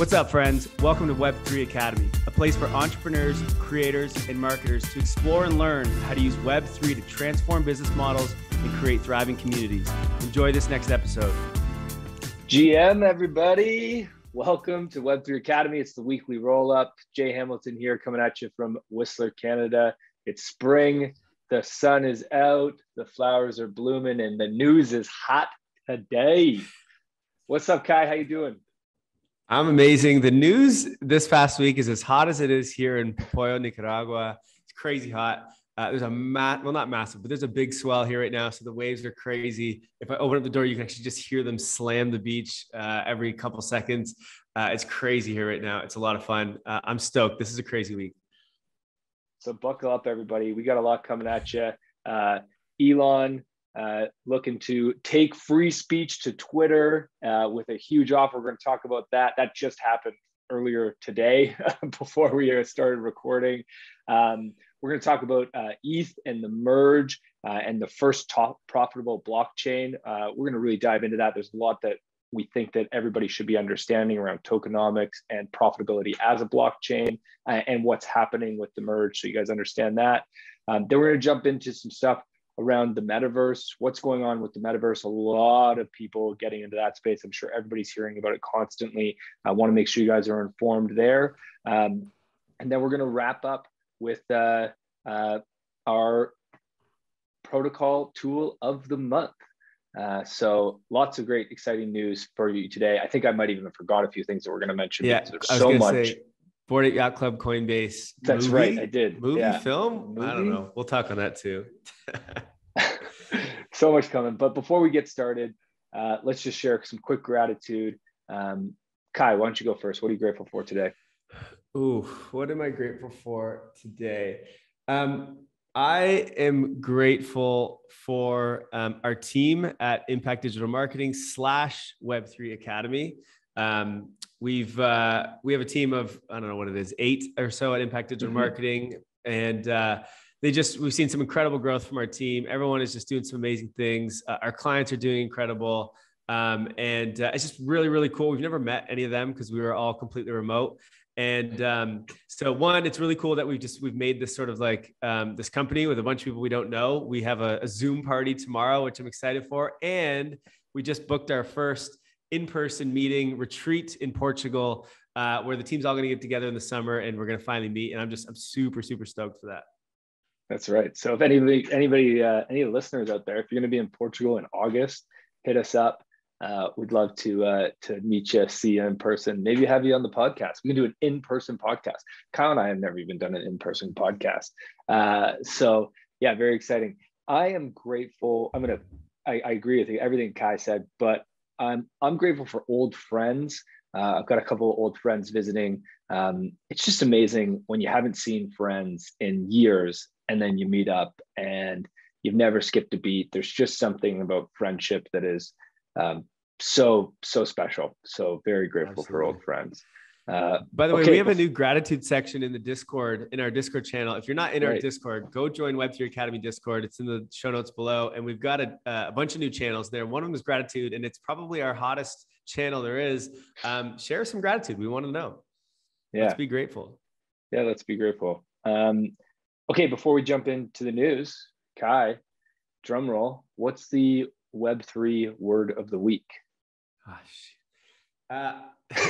What's up, friends? Welcome to Web3 Academy, a place for entrepreneurs, creators, and marketers to explore and learn how to use Web3 to transform business models and create thriving communities. Enjoy this next episode. GM, everybody. Welcome to Web3 Academy. It's the weekly roll up. Jay Hamilton here coming at you from Whistler, Canada. It's spring. The sun is out, the flowers are blooming, and the news is hot today. What's up, Kyle? How you doing? I'm amazing. The news this past week is as hot as it is here in Popoyo, Nicaragua. It's crazy hot. Uh, there's a mat, well, not massive, but there's a big swell here right now. So the waves are crazy. If I open up the door, you can actually just hear them slam the beach uh, every couple seconds. Uh, it's crazy here right now. It's a lot of fun. Uh, I'm stoked. This is a crazy week. So buckle up, everybody. We got a lot coming at you. Uh, Elon uh, looking to take free speech to Twitter uh, with a huge offer. We're going to talk about that. That just happened earlier today before we started recording. Um, we're going to talk about uh, ETH and the merge uh, and the first top profitable blockchain. Uh, we're going to really dive into that. There's a lot that we think that everybody should be understanding around tokenomics and profitability as a blockchain and what's happening with the merge. So you guys understand that. Um, then we're going to jump into some stuff around the metaverse, what's going on with the metaverse. A lot of people getting into that space. I'm sure everybody's hearing about it constantly. I want to make sure you guys are informed there. Um, and then we're going to wrap up with uh, uh, our protocol tool of the month. Uh, so lots of great, exciting news for you today. I think I might even have forgot a few things that we're going to mention. Yeah, there's so much. Say, Bored Ape Yacht Club, Coinbase. That's movie? right. I did. Movie, yeah. film? Movie? I don't know. We'll talk on that too. so much coming. But before we get started, uh, let's just share some quick gratitude. Um, Kyle, why don't you go first? What are you grateful for today? Ooh, what am I grateful for today? Um, I am grateful for um, our team at Impact Digital Marketing slash Web3 Academy. Um, we've uh, we have a team of I don't know what it is, eight or so at Impact Digital mm-hmm. Marketing, and uh, they just we've seen some incredible growth from our team. Everyone is just doing some amazing things. Uh, our clients are doing incredible. Um, and uh, it's just really, really cool. We've never met any of them because we were all completely remote. And um, so one, it's really cool that we've just we've made this sort of like um, this company with a bunch of people we don't know. We have a, a Zoom party tomorrow, which I'm excited for, and we just booked our first in-person meeting retreat in Portugal, uh, where the team's all going to get together in the summer, and we're going to finally meet. And I'm just I'm super super stoked for that. That's right. So if anybody anybody uh, any listeners out there, if you're going to be in Portugal in August, hit us up. Uh, we'd love to uh, to meet you, see you in person. Maybe have you on the podcast. We can do an in person podcast. Kyle and I have never even done an in person podcast. Uh, so yeah, very exciting. I am grateful. I'm gonna. I, I agree with you, everything Kyle said, but I'm I'm grateful for old friends. Uh, I've got a couple of old friends visiting. Um, it's just amazing when you haven't seen friends in years and then you meet up and you've never skipped a beat. There's just something about friendship that is um, so so special. So very grateful Absolutely. for old friends. Uh, By the way, we have a new gratitude section in the Discord, in our Discord channel. If you're not in right. our Discord, go join Web3 Academy Discord. It's in the show notes below. And we've got a, a, bunch of new channels there. One of them is gratitude, and it's probably our hottest channel there is. Um, share some gratitude. We want to know. Yeah. Let's be grateful. Yeah, let's be grateful. Um, okay, before we jump into the news, Kyle, drum roll. What's the Web3 word of the week? Gosh. Uh,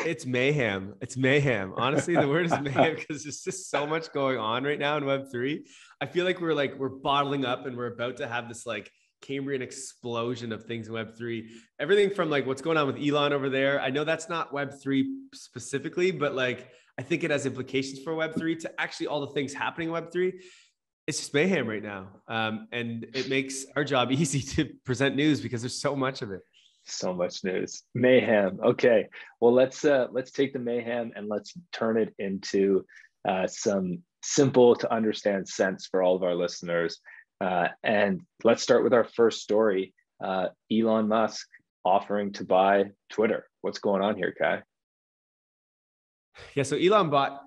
it's mayhem. It's mayhem. Honestly, the word is mayhem because there's just so much going on right now in Web3. I feel like we're like, we're bottling up and we're about to have this like Cambrian explosion of things in Web3. Everything from like what's going on with Elon over there. I know that's not Web3 specifically, but like I think it has implications for Web3 to actually all the things happening in Web3 it's just mayhem right now. Um, and it makes our job easy to present news because there's so much of it so much news. Mayhem. Okay. Well let's uh let's take the mayhem and let's turn it into uh, some simple to understand sense for all of our listeners. Uh, and let's start with our first story. Uh, elon musk offering to buy twitter. What's going on here kyle? Yeah so elon bought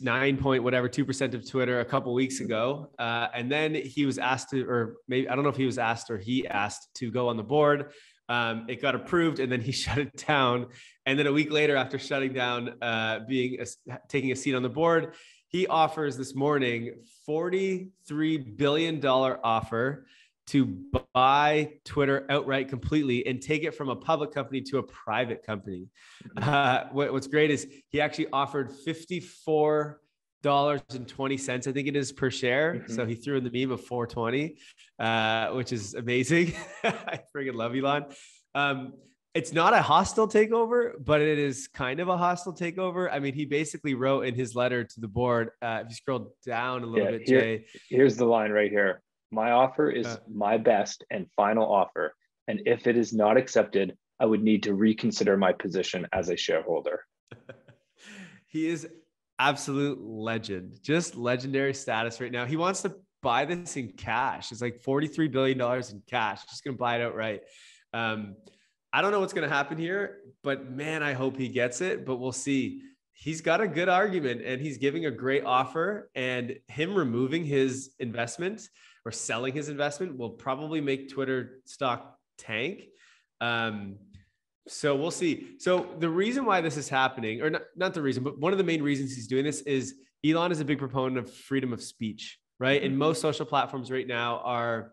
nine point whatever two percent of Twitter a couple weeks ago, uh, and then he was asked to, or maybe I don't know if he was asked or he asked to go on the board. Um, it got approved, and then he shut it down. And then a week later, after shutting down, uh, being a, taking a seat on the board, he offers this morning $43 billion offer to buy Twitter outright completely and take it from a public company to a private company. Mm-hmm. Uh, what, what's great is he actually offered 54 dollars and 20 cents i think it is per share mm-hmm. so he threw in the meme of 420 uh, which is amazing i freaking love elon um, it's not a hostile takeover, but it is kind of a hostile takeover. I mean, he basically wrote in his letter to the board. Uh, if you scroll down a little yeah, bit, here, Jay. Here's the line right here. My offer is uh, my best and final offer, and if it is not accepted, I would need to reconsider my position as a shareholder. he is absolute legend, just legendary status right now. He wants to buy this in cash. It's like forty-three billion dollars in cash. Just gonna buy it outright. Um, I don't know what's going to happen here, but man, I hope he gets it. But we'll see. He's got a good argument and he's giving a great offer. And him removing his investment or selling his investment will probably make Twitter stock tank. Um, so we'll see. So the reason why this is happening, or not, not the reason, but one of the main reasons he's doing this is Elon is a big proponent of freedom of speech, right? And mm-hmm. most social platforms right now are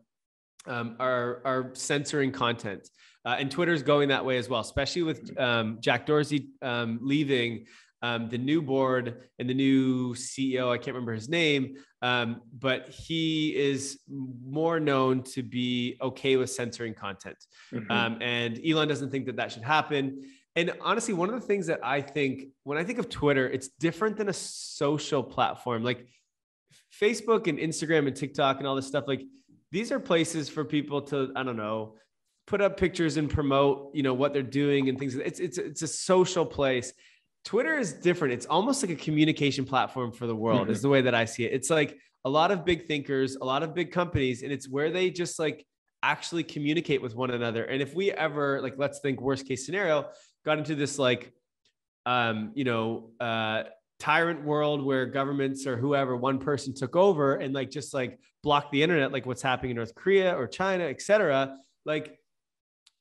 um, are are censoring content. Uh, and Twitter's going that way as well, especially with um, Jack Dorsey um, leaving um, the new board and the new CEO. I can't remember his name, um, but he is more known to be okay with censoring content. Mm-hmm. Um, and Elon doesn't think that that should happen. And honestly, one of the things that I think when I think of Twitter, it's different than a social platform like Facebook and Instagram and TikTok and all this stuff. Like these are places for people to, I don't know, put up pictures and promote, you know, what they're doing and things. It's it's it's a social place. Twitter is different. It's almost like a communication platform for the world, mm-hmm. is the way that I see it. It's like a lot of big thinkers, a lot of big companies, and it's where they just like actually communicate with one another. And if we ever like, let's think worst case scenario, got into this like, um, you know, uh, tyrant world where governments or whoever one person took over and like just like block the internet, like what's happening in North Korea or China, et cetera. Like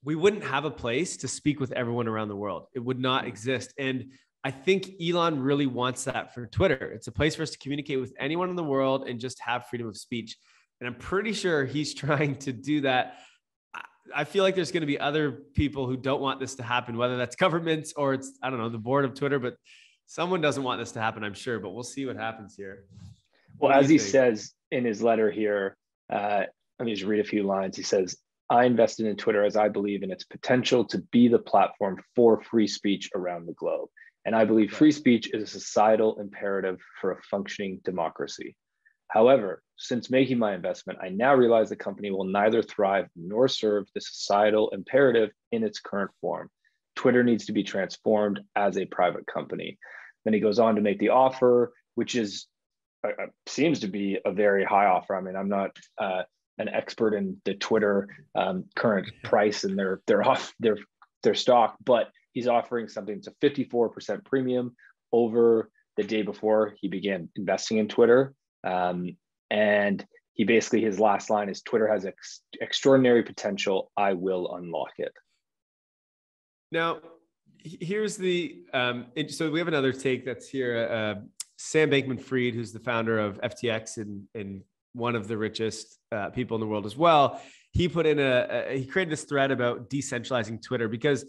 we wouldn't have a place to speak with everyone around the world. It would not exist. And I think Elon really wants that for Twitter. It's a place for us to communicate with anyone in the world and just have freedom of speech. And I'm pretty sure he's trying to do that. I feel like there's going to be other people who don't want this to happen, whether that's governments or it's, I don't know, the board of Twitter, but someone doesn't want this to happen, I'm sure, but we'll see what happens here. Well, as he says in his letter here, uh, let me just read a few lines. He says, I invested in Twitter as I believe in its potential to be the platform for free speech around the globe. And I believe free speech is a societal imperative for a functioning democracy. However, since making my investment, I now realize the company will neither thrive nor serve the societal imperative in its current form. Twitter needs to be transformed as a private company. Then he goes on to make the offer, which is uh, uh seems to be a very high offer. I mean, I'm not uh, an expert in the Twitter um, current price and their their off their their stock, but he's offering something a 54% premium over the day before he began investing in Twitter. Um, and he basically his last line is Twitter has ex- extraordinary potential. I will unlock it. Now, here's the um, so we have another take that's here. Uh, Sam Bankman Fried, who's the founder of FTX and, and one of the richest uh, people in the world as well. He put in a, a, he created this thread about decentralizing Twitter because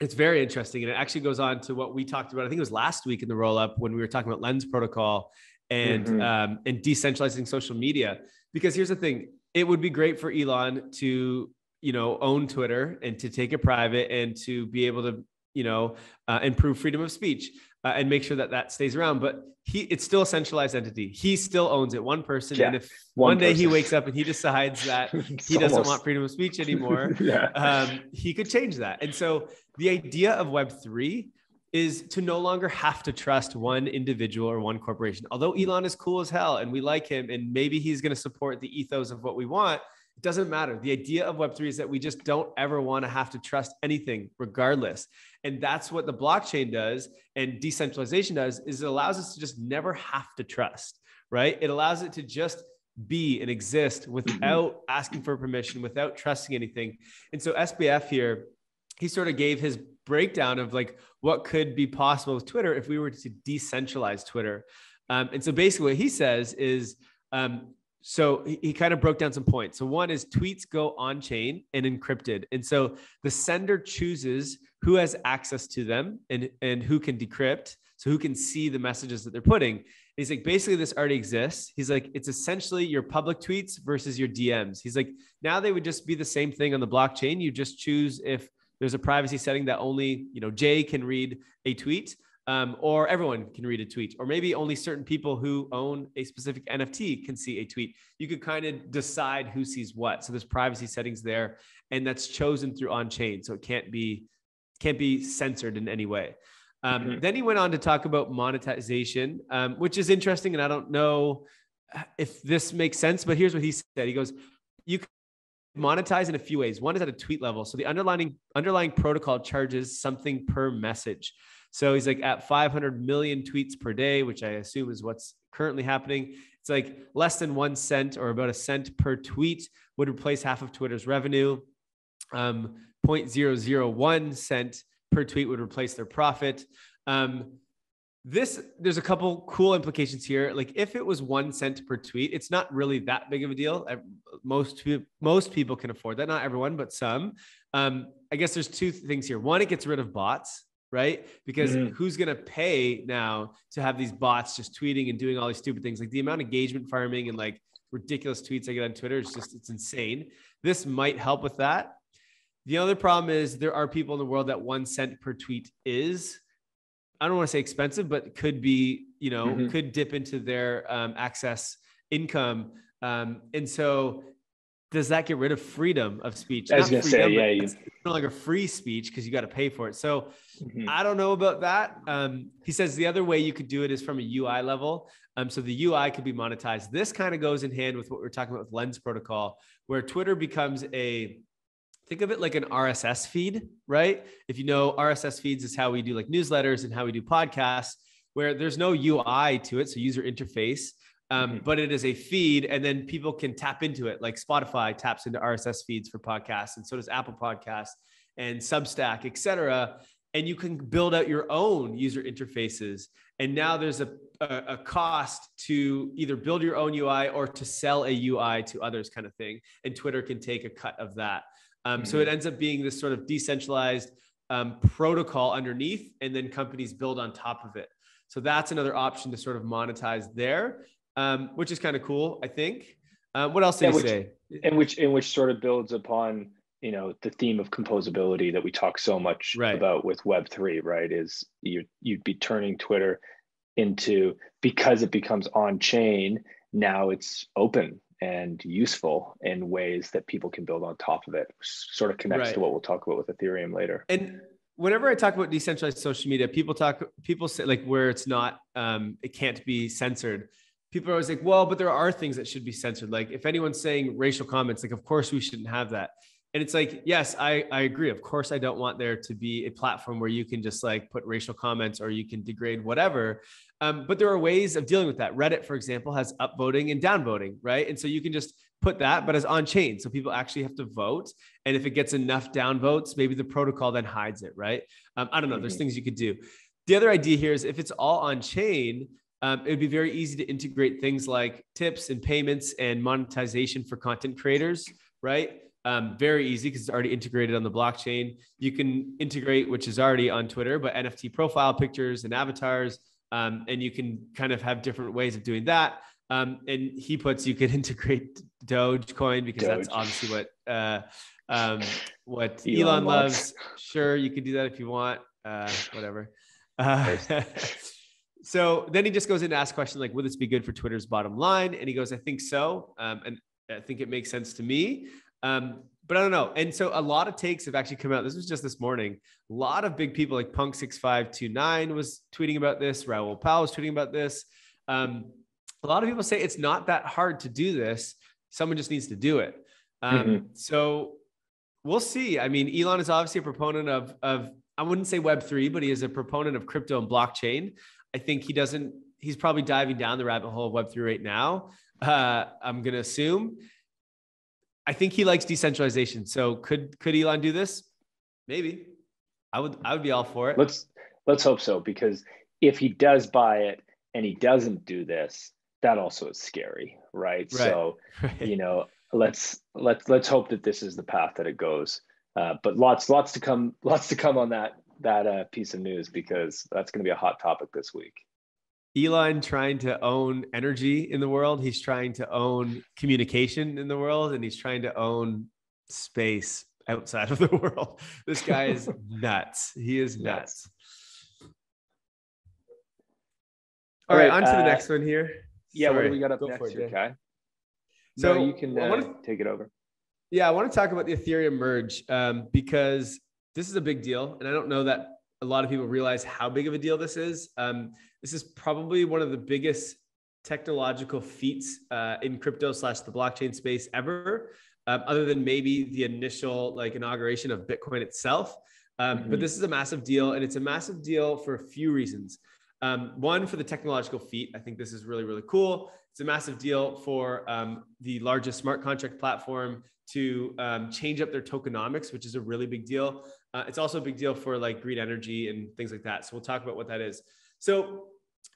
it's very interesting. And it actually goes on to what we talked about. I think it was last week in the roll up when we were talking about Lens Protocol and, mm-hmm. um, and decentralizing social media. Because here's the thing it would be great for Elon to, you know, own Twitter and to take it private and to be able to, you know, uh, improve freedom of speech uh, and make sure that that stays around. But he, it's still a centralized entity. He still owns it, one person. Yeah, and if one, one day he wakes up and he decides that he doesn't almost... want freedom of speech anymore, yeah. um, he could change that. And so the idea of Web three is to no longer have to trust one individual or one corporation. Although Elon is cool as hell and we like him, and maybe he's going to support the ethos of what we want doesn't matter. The idea of Web3 is that we just don't ever want to have to trust anything regardless. And that's what the blockchain does and decentralization does is it allows us to just never have to trust, right? It allows it to just be and exist without mm-hmm. asking for permission, without trusting anything. And so SBF here, he sort of gave his breakdown of like what could be possible with Twitter if we were to decentralize Twitter. Um, and so basically, what he says is um, so he, he, kind of broke down some points. So one is tweets go on chain and encrypted. And so the sender chooses who has access to them and, and who can decrypt. So who can see the messages that they're putting. he's like, basically this already exists. He's like, it's essentially your public tweets versus your DMs. He's like, now they would just be the same thing on the blockchain. You just choose if there's a privacy setting that only, you know, Jay can read a tweet um, or everyone can read a tweet, or maybe only certain people who own a specific NFT can see a tweet. You could kind of decide who sees what. So there's privacy settings there, and that's chosen through on chain, so it can't be can't be censored in any way. Um, mm-hmm. Then he went on to talk about monetization, um, which is interesting, and I don't know if this makes sense, but here's what he said. He goes, "You can monetize in a few ways. One is at a tweet level. So the underlying underlying protocol charges something per message." So he's like at 500 million tweets per day, which I assume is what's currently happening. It's like less than one cent or about a cent per tweet would replace half of Twitter's revenue. Um, 0.001 cent per tweet would replace their profit. Um, this there's a couple cool implications here. Like if it was one cent per tweet, it's not really that big of a deal. Most most people can afford that. Not everyone, but some. Um, I guess there's two things here. One, it gets rid of bots right? Because mm-hmm. who's going to pay now to have these bots just tweeting and doing all these stupid things? Like the amount of engagement farming and like ridiculous tweets I get on Twitter is just, it's insane. This might help with that. The other problem is there are people in the world that one cent per tweet is, I don't want to say expensive, but could be, you know, mm-hmm. could dip into their um, access income. Um, and so does that get rid of freedom of speech? I was going to say, yeah, you... it's no longer free speech because you got to pay for it. So mm-hmm. I don't know about that. Um, he says the other way you could do it is from a UI level. Um, so the UI could be monetized. This kind of goes in hand with what we're talking about with Lens Protocol, where Twitter becomes a think of it like an RSS feed, right? If you know, RSS feeds is how we do like newsletters and how we do podcasts, where there's no UI to it, so user interface um, mm-hmm. but it is a feed and then people can tap into it. Like spotify taps into rss feeds for podcasts and so does apple podcasts and substack etc and you can build out your own user interfaces. And now there's a, a, a, cost to either build your own ui or to sell a ui to others kind of thing. And twitter can take a cut of that. Um, mm-hmm. so it ends up being this sort of decentralized um, protocol underneath and then companies build on top of it. So that's another option to sort of monetize there um, which is kind of cool, I think. Um, what else did you say? And which in which sort of builds upon you know the theme of composability that we talk so much right. about with Web three, right? Is you you'd be turning Twitter into because it becomes on chain now it's open and useful in ways that people can build on top of it. Sort of connects right. to what we'll talk about with Ethereum later. And whenever I talk about decentralized social media, people talk people say like where it's not um, it can't be censored people are always like, well, but there are things that should be censored. Like if anyone's saying racial comments, like of course we shouldn't have that. And it's like, yes, I, I agree. Of course, I don't want there to be a platform where you can just like put racial comments or you can degrade whatever. Um, but there are ways of dealing with that. Reddit, for example, has upvoting and downvoting, right? And so you can just put that, but as on chain. So people actually have to vote. And if it gets enough downvotes, maybe the protocol then hides it, right? Um, I don't know. There's mm-hmm. things you could do. The other idea here is if it's all on chain, um, it would be very easy to integrate things like tips and payments and monetization for content creators, right? Um, very easy because it's already integrated on the blockchain. You can integrate, which is already on Twitter, but NFT profile pictures and avatars. Um, and you can kind of have different ways of doing that. Um, and he puts you could integrate Dogecoin because Doge. that's obviously what uh, um, what Elon, Elon loves. Sure, you can do that if you want. Uh, whatever. Uh, so then he just goes in to ask questions like, would this be good for Twitter's bottom line? And he goes, I think so. Um, and I think it makes sense to me. Um, but I don't know. And so a lot of takes have actually come out. This was just this morning. A lot of big people like Punk6529 was tweeting about this. Raoul Pal was tweeting about this. Um, a lot of people say it's not that hard to do this. Someone just needs to do it. Um, mm-hmm. So we'll see. I mean, Elon is obviously a proponent of, of I wouldn't say Web3, but he is a proponent of crypto and blockchain. I think he doesn't he's probably diving down the rabbit hole of Web3 right now. Uh, I'm going to assume. I think he likes decentralization. So could could Elon do this? Maybe. I would I would be all for it. Let's let's hope so because if he does buy it and he doesn't do this, that also is scary, right? right. So, right. you know, let's let's let's hope that this is the path that it goes. Uh, but lots lots to come lots to come on that that uh, piece of news because that's going to be a hot topic this week. Elon trying to own energy in the world. He's trying to own communication in the world, and he's trying to own space outside of the world. This guy is nuts. He is nuts. All right, on to uh, the next one here. Yeah, Sorry. what do we got up Go next here, Kyle? So no, you can uh, to, take it over. Yeah, I want to talk about the Ethereum merge um, because this is a big deal, and I don't know that a lot of people realize how big of a deal this is. Um, this is probably one of the biggest technological feats uh, in crypto slash the blockchain space ever, um, other than maybe the initial like inauguration of Bitcoin itself. Um, mm-hmm. But this is a massive deal, and it's a massive deal for a few reasons. Um, one for the technological feat, I think this is really really cool. It's a massive deal for um, the largest smart contract platform to um, change up their tokenomics, which is a really big deal. Uh, it's also a big deal for like green energy and things like that. So we'll talk about what that is. So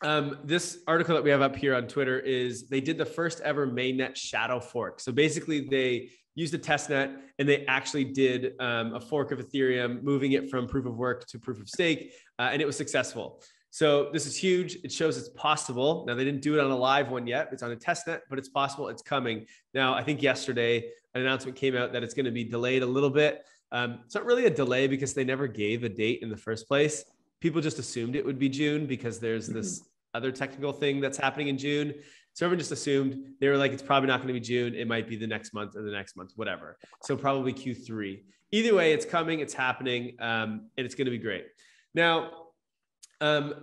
um, this article that we have up here on Twitter is they did the first ever mainnet shadow fork. So basically, they used a test net and they actually did um, a fork of Ethereum, moving it from proof of work to proof of stake, uh, and it was successful. So this is huge. It shows it's possible. Now they didn't do it on a live one yet. It's on a test net, but it's possible. It's coming. Now I think yesterday an announcement came out that it's going to be delayed a little bit. Um, it's not really a delay because they never gave a date in the first place people just assumed it would be June because there's this mm-hmm. other technical thing that's happening in June. So everyone just assumed they were like, it's probably not going to be June. It might be the next month or the next month, whatever. So probably Q3. Either way, it's coming, it's happening, um, and it's going to be great. Now, um,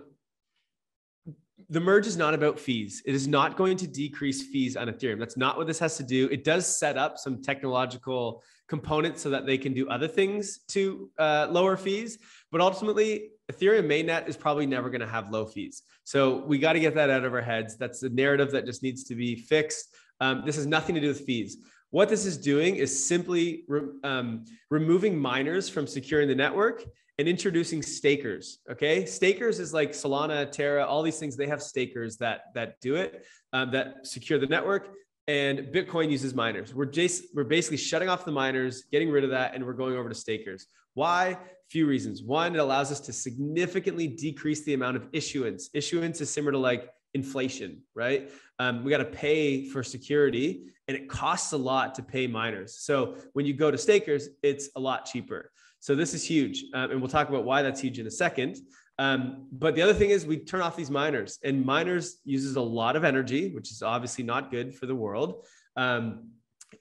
the merge is not about fees. It is not going to decrease fees on Ethereum. That's not what this has to do. It does set up some technological components so that they can do other things to uh, lower fees. But ultimately, Ethereum mainnet is probably never going to have low fees. So we got to get that out of our heads. That's the narrative that just needs to be fixed. Um, this has nothing to do with fees. What this is doing is simply re- um, removing miners from securing the network and introducing stakers. Okay, stakers is like Solana, Terra, all these things. They have stakers that that do it, um, that secure the network. And Bitcoin uses miners. We're just we're basically shutting off the miners, getting rid of that, and we're going over to stakers. Why? Few reasons. One, it allows us to significantly decrease the amount of issuance. Issuance is similar to like inflation, right? Um, we got to pay for security, and it costs a lot to pay miners. So when you go to stakers, it's a lot cheaper. So this is huge, um, and we'll talk about why that's huge in a second. Um, but the other thing is we turn off these miners, and miners uses a lot of energy, which is obviously not good for the world. Um,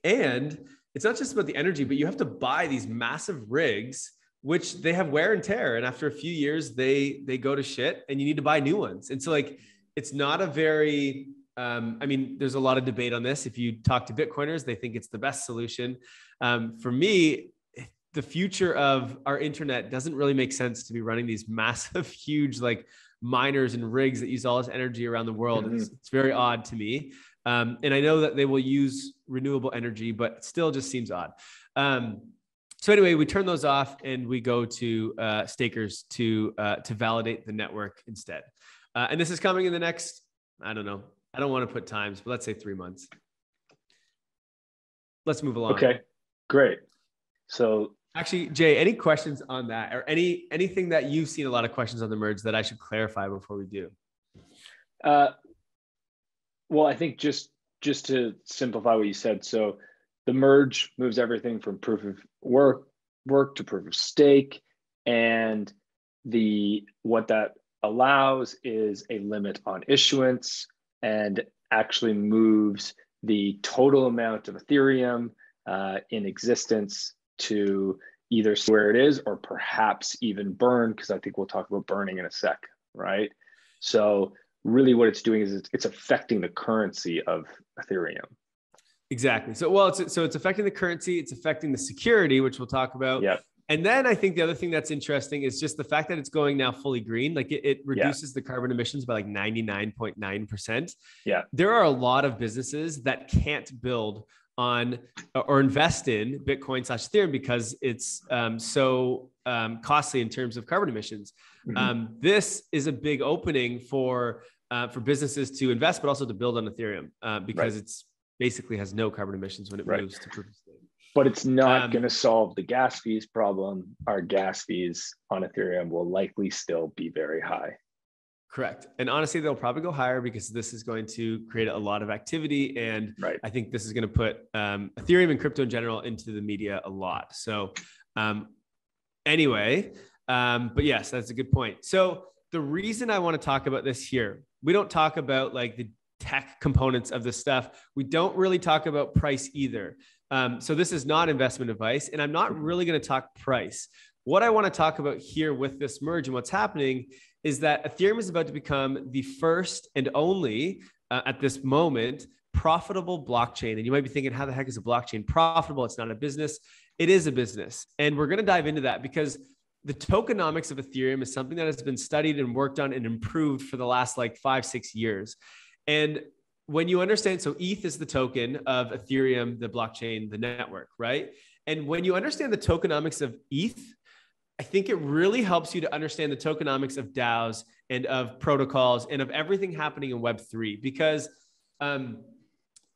and it's not just about the energy, but you have to buy these massive rigs, which they have wear and tear. And after a few years, they they go to shit and you need to buy new ones. And so like it's not a very um, I mean, there's a lot of debate on this. If you talk to Bitcoiners, they think it's the best solution. Um, for me, the future of our internet doesn't really make sense to be running these massive, huge like miners and rigs that use all this energy around the world. Mm-hmm. It's, it's, very odd to me. Um, and I know that they will use renewable energy, but still just seems odd. Um, so anyway, we turn those off and we go to uh, stakers to uh, to validate the network instead. Uh, and this is coming in the next, I don't know, I don't want to put times, but let's say three months. Let's move along. Okay, great. So actually, Jay, any questions on that, or any anything that you've seen a lot of questions on the merge that I should clarify before we do? Uh, well, I think just just to simplify what you said, so the merge moves everything from proof of work work to proof of stake, and the what that allows is a limit on issuance and actually moves the total amount of Ethereum uh, in existence to either where it is or perhaps even burn, because I think we'll talk about burning in a sec, right? So really what it's doing is it's, it's affecting the currency of Ethereum. Exactly. So, well, it's so it's affecting the currency, it's affecting the security, which we'll talk about. Yeah. And then I think the other thing that's interesting is just the fact that it's going now fully green. Like it, it reduces yeah. the carbon emissions by like 99.9%. Yeah. There are a lot of businesses that can't build on or invest in Bitcoin slash Ethereum because it's um, so um, costly in terms of carbon emissions. Mm-hmm. Um, this is a big opening for uh, for businesses to invest, but also to build on Ethereum uh, because right. it's basically has no carbon emissions when it right. moves to proof of stake but it's not um, going to solve the gas fees problem. Our gas fees on Ethereum will likely still be very high. Correct. And honestly, they'll probably go higher because this is going to create a lot of activity. And right. I think this is going to put um, Ethereum and crypto in general into the media a lot. So, um, anyway, um, but yes, that's a good point. So, the reason I want to talk about this here, we don't talk about like the tech components of the stuff. We don't really talk about price either. Um, so this is not investment advice, and I'm not really going to talk price. What I want to talk about here with this merge and what's happening is that Ethereum is about to become the first and only uh, at this moment profitable blockchain. And you might be thinking, how the heck is a blockchain profitable? It's not a business. It is a business. And we're going to dive into that because the tokenomics of Ethereum is something that has been studied and worked on and improved for the last like five, six years. And when you understand, so ETH is the token of Ethereum, the blockchain, the network, right? And when you understand the tokenomics of ETH, I think it really helps you to understand the tokenomics of DAOs and of protocols and of everything happening in Web3 because um,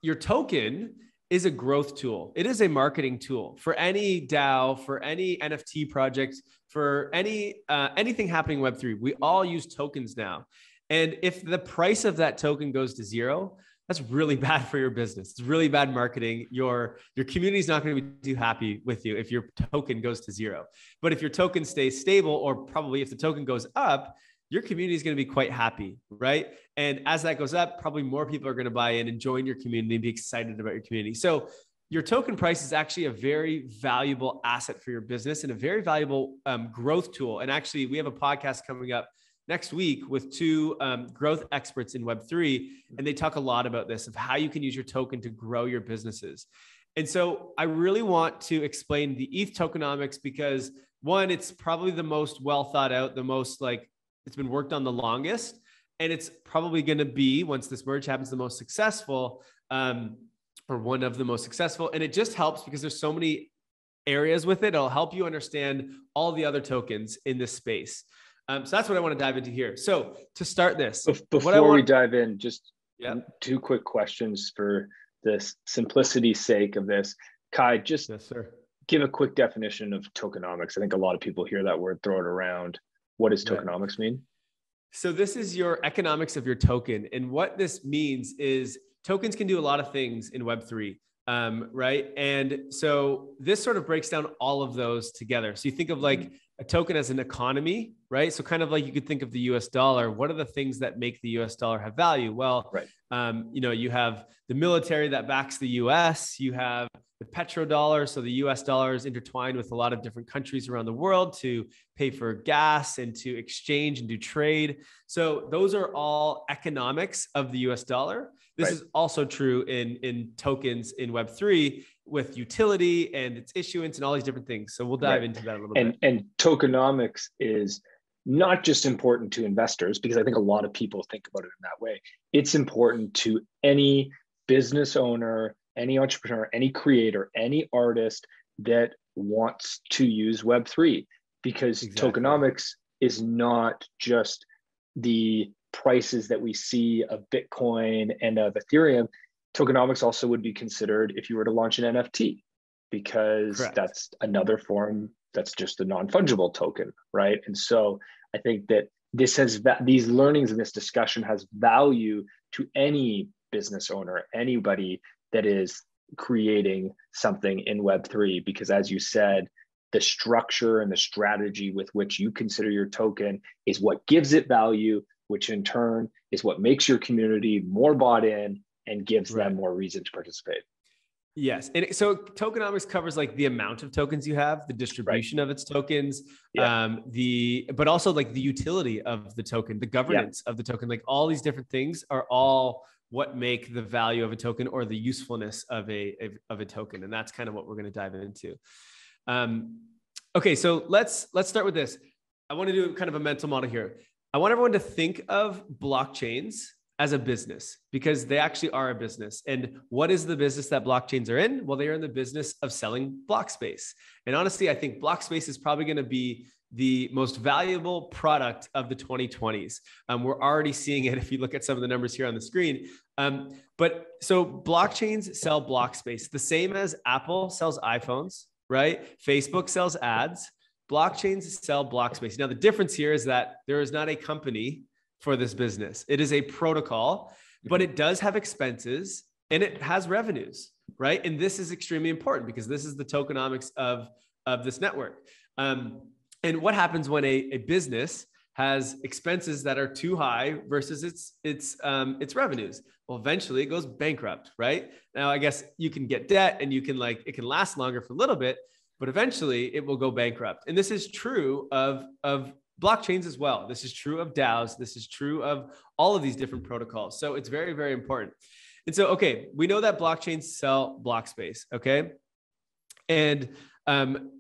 your token is a growth tool. It is a marketing tool for any DAO, for any NFT project, for any uh, anything happening in Web3. We all use tokens now. And if the price of that token goes to zero, that's really bad for your business. It's really bad marketing. Your your community is not going to be too happy with you if your token goes to zero. But if your token stays stable, or probably if the token goes up, your community is going to be quite happy, right? And as that goes up, probably more people are going to buy in and join your community and be excited about your community. So your token price is actually a very valuable asset for your business and a very valuable um, growth tool. And actually, we have a podcast coming up next week with two um, growth experts in Web3, and they talk a lot about this of how you can use your token to grow your businesses. And so I really want to explain the ETH tokenomics because one, it's probably the most well thought out, the most like it's been worked on the longest, and it's probably going to be once this merge happens the most successful, um, or one of the most successful. And it just helps because there's so many areas with it. It'll help you understand all the other tokens in this space. Um, so that's what I want to dive into here. So to start this, before want- we dive in, just yeah. two quick questions for this simplicity's sake of this. Kyle, just yes, sir. give a quick definition of tokenomics. I think a lot of people hear that word, throw it around. What does tokenomics mean? So this is your economics of your token, and what this means is tokens can do a lot of things in Web three. Um, right. And so this sort of breaks down all of those together. So you think of like a token as an economy, right? So kind of like you could think of the U.S. dollar. What are the things that make the U.S. dollar have value? Well, right. um, you know, you have the military that backs the U.S. You have the petrodollar, so the U.S. dollar is intertwined with a lot of different countries around the world to pay for gas and to exchange and do trade. So those are all economics of the U.S. dollar. This right. is also true in in tokens in Web three with utility and its issuance and all these different things. So we'll dive right. into that a little and, bit. And tokenomics is not just important to investors because I think a lot of people think about it in that way. It's important to any business owner, any entrepreneur, any creator, any artist that wants to use Web3 because exactly. tokenomics is not just the prices that we see of Bitcoin and of Ethereum tokenomics also would be considered if you were to launch an NFT, because Correct. that's another form that's just a non-fungible token, right? And so I think that this has these learnings in this discussion has value to any business owner, anybody that is creating something in Web3, because as you said, the structure and the strategy with which you consider your token is what gives it value, which in turn is what makes your community more bought in and gives right. them more reason to participate. Yes. And so tokenomics covers like the amount of tokens you have, the distribution right. of its tokens, yeah. um, the but also like the utility of the token, the governance yeah. of the token, like all these different things are all what make the value of a token or the usefulness of a of a token. And that's kind of what we're going to dive into. Um, Okay, so let's let's start with this. I want to do kind of a mental model here. I want everyone to think of blockchains as a business because they actually are a business. And what is the business that blockchains are in? Well, they are in the business of selling block space. And honestly, I think block space is probably going to be the most valuable product of the 2020s. Um, we're already seeing it if you look at some of the numbers here on the screen. Um, but so blockchains sell block space, the same as Apple sells iPhones, right? Facebook sells ads. Blockchains sell block space. Now, the difference here is that there is not a company for this business. It is a protocol, but it does have expenses and it has revenues, right? And this is extremely important because this is the tokenomics of, of this network. Um, and what happens when a, a business has expenses that are too high versus its its um, its revenues? Well, eventually it goes bankrupt, right? Now, I guess you can get debt and you can like it can last longer for a little bit, but eventually it will go bankrupt. And this is true of of blockchains as well. This is true of DAOs. This is true of all of these different protocols. So it's very, very important. And so, okay, we know that blockchains sell block space. Okay. And um,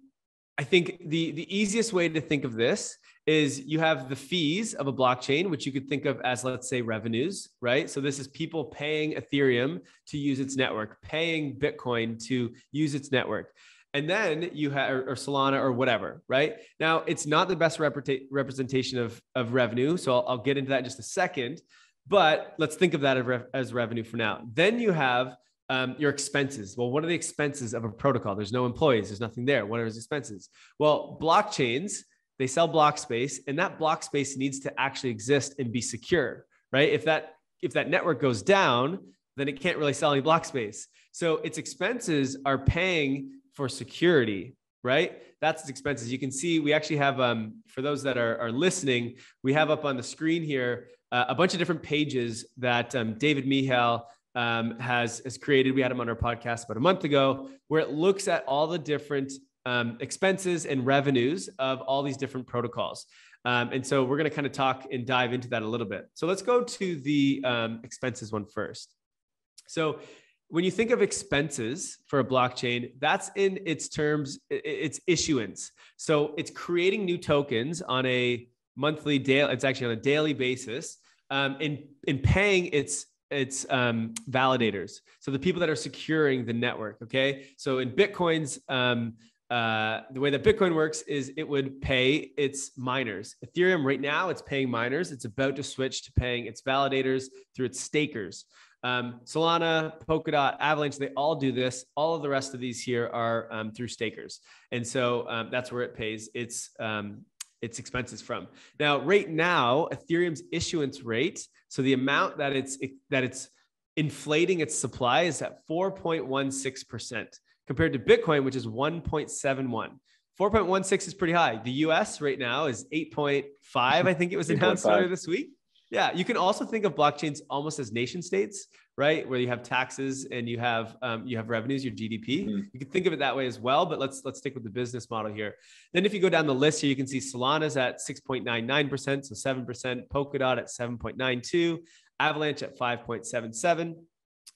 I think the, the easiest way to think of this is you have the fees of a blockchain, which you could think of as, let's say, revenues, right? So this is people paying Ethereum to use its network, paying Bitcoin to use its network and then you have or, or, Solana or whatever, right? Now it's not the best representation of of revenue, so I'll, I'll, get into that in just a second. But let's think of that as, as revenue for now. Then you have um, your expenses. Well, what are the expenses of a protocol? There's no employees. There's nothing there. What are his expenses? Well, blockchains they sell block space, and that block space needs to actually exist and be secure, right? If that if that network goes down, then it can't really sell any block space. So its expenses are paying for security, right? That's expenses. You can see we actually have, um, for those that are, are listening, we have up on the screen here uh, a bunch of different pages that um, David Mihal um, has, has created. We had him on our podcast about a month ago, where it looks at all the different um, expenses and revenues of all these different protocols. Um, and so we're going to kind of talk and dive into that a little bit. So let's go to the um, expenses one first. So when you think of expenses for a blockchain, that's in its terms, its issuance. So it's creating new tokens on a monthly, daily, it's actually on a daily basis, um, in in paying its its um, validators. So the people that are securing the network. Okay, so in Bitcoin's um, uh, the way that Bitcoin works is it would pay its miners. Ethereum right now, it's paying miners. It's about to switch to paying its validators through its stakers. Um, Solana, Polkadot, Avalanche, they all do this. All of the rest of these here are um, through stakers. And so um, that's where it pays its, um, its expenses from. Now, right now, Ethereum's issuance rate, so the amount that it's, that it's inflating its supply is at 4.16% compared to Bitcoin, which is 1.71. 4.16 is pretty high. The US right now is 8.5, I think it was announced earlier this week. Yeah, you can also think of blockchains almost as nation states, right? Where you have taxes and you have um, you have revenues, your GDP. Mm-hmm. You can think of it that way as well. But let's let's stick with the business model here. Then, if you go down the list here, you can see Solana's at six point nine nine percent, so seven percent. Polkadot at seven point nine two. Avalanche at five point seven seven.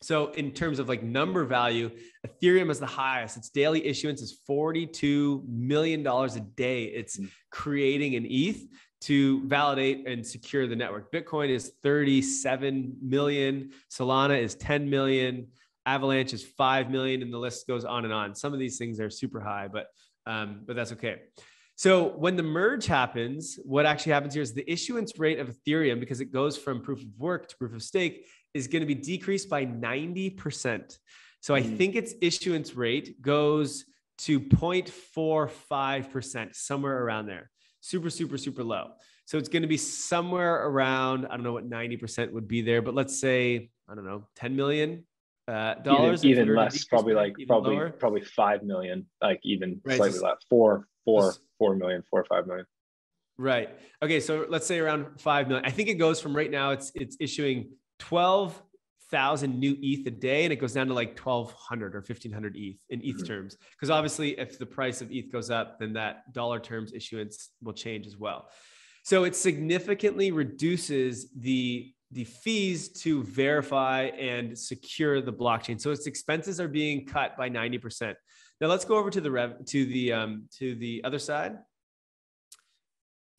So in terms of like number value, Ethereum is the highest. Its daily issuance is $42 million a day. It's mm-hmm. creating an ETH to validate and secure the network. Bitcoin is 37 million, Solana is 10 million, Avalanche is 5 million, and the list goes on and on. Some of these things are super high, but um, but that's okay. So when the merge happens, what actually happens here is the issuance rate of Ethereum, because it goes from proof of work to proof of stake, is going to be decreased by 90%. So I mm. think its issuance rate goes to 0.45%, somewhere around there super, super, super low. So it's going to be somewhere around, I don't know what 90% would be there, but let's say, I don't know, 10 million uh, dollars. Even, even less, probably like, probably, lower. probably 5 million, like even right, slightly less, four, four, four million, four or 5 million. Right. Okay. So let's say around 5 million. I think it goes from right now, it's, it's issuing 12 thousand new ETH a day, and it goes down to like twelve hundred or fifteen hundred ETH in ETH mm-hmm. terms. Because obviously, if the price of ETH goes up, then that dollar terms issuance will change as well. So it significantly reduces the the fees to verify and secure the blockchain. So its expenses are being cut by 90%. Now let's go over to the rev to the um, to the other side.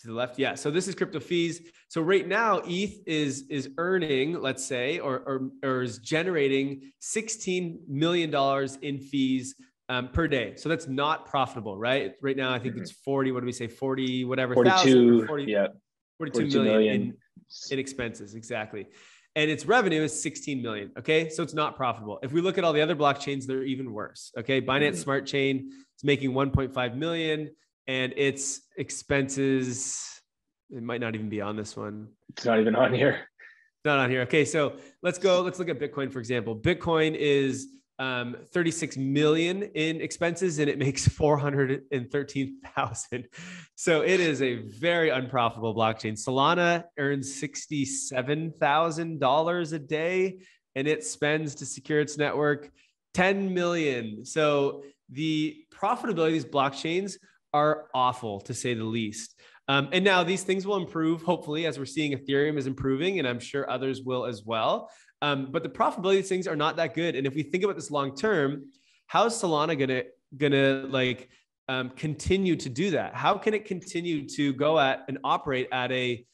To the left, yeah. So this is crypto fees. So right now, ETH is is earning, let's say, or or, or is generating sixteen million dollars in fees um, per day. So that's not profitable, right? Right now, I think mm-hmm. it's forty. What do we say? Forty, whatever. 42, 40, yeah. 42, 42 million, million. In, in expenses, exactly and its revenue is 16 million. Okay. So it's not profitable. If we look at all the other blockchains, they're even worse. Okay. Binance mm-hmm. Smart Chain is making 1.5 million and its expenses, it might not even be on this one. It's not even on here. Not on here. Okay. So let's go. Let's look at Bitcoin, for example. Bitcoin is um, 36 million in expenses and it makes 413,000. So it is a very unprofitable blockchain. Solana earns $67,000 a day and it spends to secure its network 10 million. So the profitability of these blockchains are awful to say the least. Um, and now these things will improve, hopefully, as we're seeing Ethereum is improving, and I'm sure others will as well. Um, but the profitability of things are not that good. And if we think about this long term, how is Solana gonna gonna like um, continue to do that? How can it continue to go at and operate at a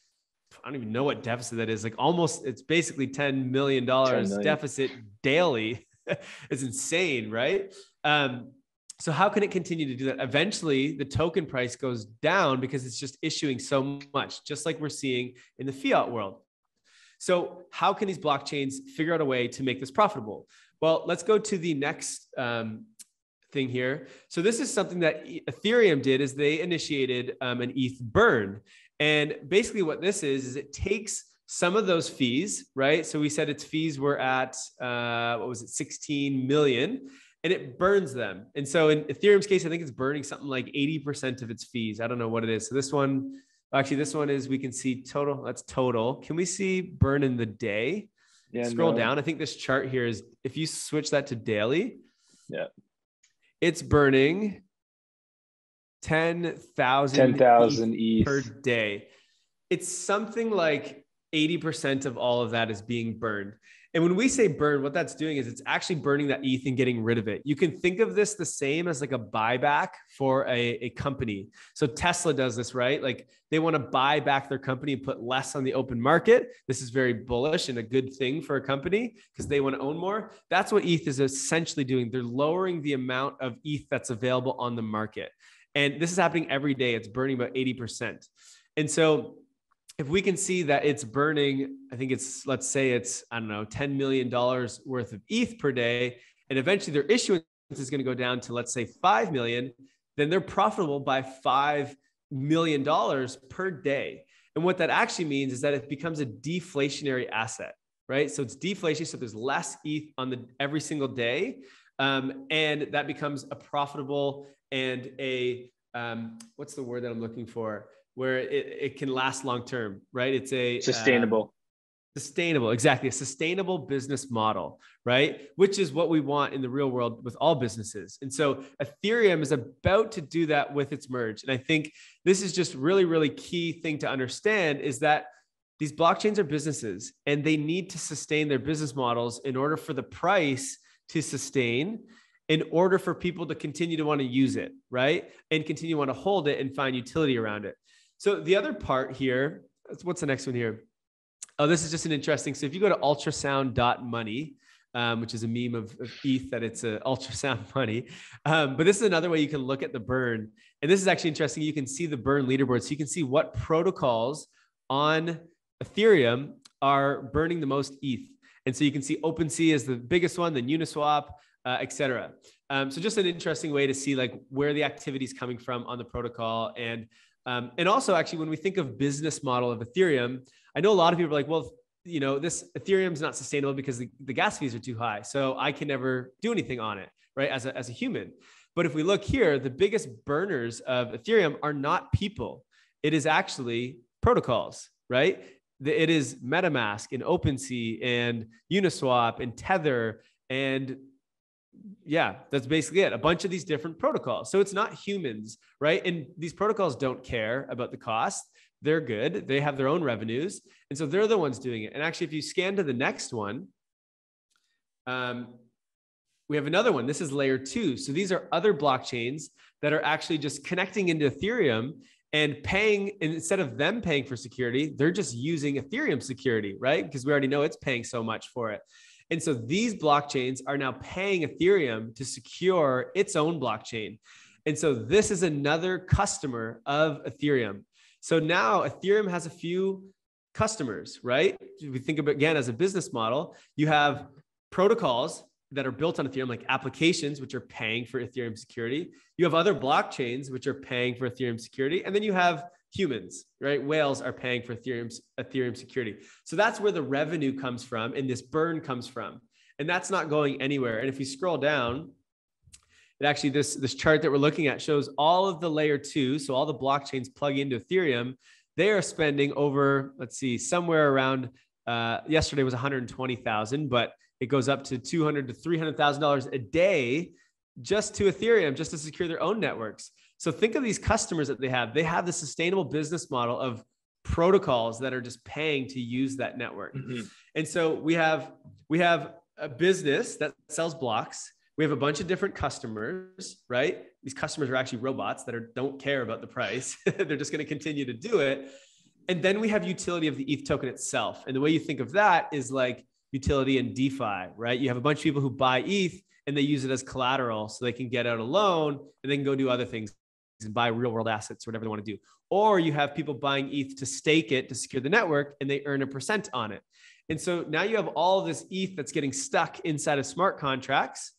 I don't even know what deficit that is. Like almost, it's basically ten million dollars deficit daily. it's insane, right? Um, so how can it continue to do that? Eventually, the token price goes down because it's just issuing so much, just like we're seeing in the fiat world. So, how can these blockchains figure out a way to make this profitable? Well, let's go to the next um, thing here. So, this is something that Ethereum did is they initiated um, an ETH burn, and basically what this is is it takes some of those fees, right? So we said its fees were at uh, what was it, 16 million, and it burns them. And so in Ethereum's case, I think it's burning something like 80% of its fees. I don't know what it is. So this one Actually, this one is we can see total. That's total. Can we see burn in the day? Yeah. Scroll no. down. I think this chart here is if you switch that to daily. Yeah. It's burning 10,000 10,000 ETH per day. It's something like 80% of all of that is being burned. And when we say burn, what that's doing is it's actually burning that ETH and getting rid of it. You can think of this the same as like a buyback for a, a company. So Tesla does this, right? Like they want to buy back their company and put less on the open market. This is very bullish and a good thing for a company because they want to own more. That's what ETH is essentially doing. They're lowering the amount of ETH that's available on the market. And this is happening every day. It's burning about 80%. And so if we can see that it's burning, I think it's, let's say it's, I don't know, $10 million worth of ETH per day, and eventually their issuance is going to go down to, let's say, 5 million, then they're profitable by $5 million per day. And what that actually means is that it becomes a deflationary asset, right? So it's deflation. So there's less ETH on the every single day. Um, and that becomes a profitable and a, um, what's the word that I'm looking for? Where it, it can last long term, right? It's a sustainable. Uh, sustainable, exactly. A sustainable business model, right? Which is what we want in the real world with all businesses. And so Ethereum is about to do that with its merge. And I think this is just really, really key thing to understand is that these blockchains are businesses and they need to sustain their business models in order for the price to sustain in order for people to continue to want to use it, right? And continue to want to hold it and find utility around it. So the other part here, what's the next one here? Oh, this is just an interesting. So if you go to ultrasound.money, um, which is a meme of, of ETH that it's a ultrasound money. Um, but this is another way you can look at the burn. And this is actually interesting. You can see the burn leaderboard. So you can see what protocols on Ethereum are burning the most ETH. And so you can see OpenSea is the biggest one, then Uniswap, uh, et cetera. Um, so just an interesting way to see like where the activity is coming from on the protocol. And um, and also, actually, when we think of business model of Ethereum, I know a lot of people are like, well, you know, this Ethereum is not sustainable because the, the gas fees are too high. So I can never do anything on it, right? As a, as a human. But if we look here, the biggest burners of Ethereum are not people. It is actually protocols, right? It is MetaMask and OpenSea and Uniswap and Tether and yeah, that's basically it. A bunch of these different protocols. So it's not humans, right? And these protocols don't care about the cost. They're good. They have their own revenues. And so they're the ones doing it. And actually, if you scan to the next one, um, we have another one. This is layer two. So these are other blockchains that are actually just connecting into Ethereum and paying instead of them paying for security, they're just using Ethereum security, right? Because we already know it's paying so much for it. And so these blockchains are now paying Ethereum to secure its own blockchain. And so this is another customer of Ethereum. So now Ethereum has a few customers, right? If we think about again as a business model, you have protocols that are built on Ethereum, like applications, which are paying for Ethereum security. You have other blockchains, which are paying for Ethereum security. And then you have humans, right? Whales are paying for Ethereum's Ethereum security. So that's where the revenue comes from and this burn comes from. And that's not going anywhere. And if you scroll down, it actually this this chart that we're looking at shows all of the layer 2, so all the blockchains plug into Ethereum, they are spending over let's see, somewhere around uh, yesterday was 120,000, but it goes up to 200 to 300,000 dollars a day just to Ethereum just to secure their own networks. So think of these customers that they have. They have the sustainable business model of protocols that are just paying to use that network. Mm-hmm. And so we have we have a business that sells blocks. We have a bunch of different customers, right? These customers are actually robots that are, don't care about the price. They're just going to continue to do it. And then we have utility of the ETH token itself. And the way you think of that is like utility in DeFi, right? You have a bunch of people who buy ETH and they use it as collateral so they can get out a loan and they can go do other things and buy real world assets or whatever they want to do. Or you have people buying ETH to stake it to secure the network and they earn a percent on it. And so now you have all this ETH that's getting stuck inside of smart contracts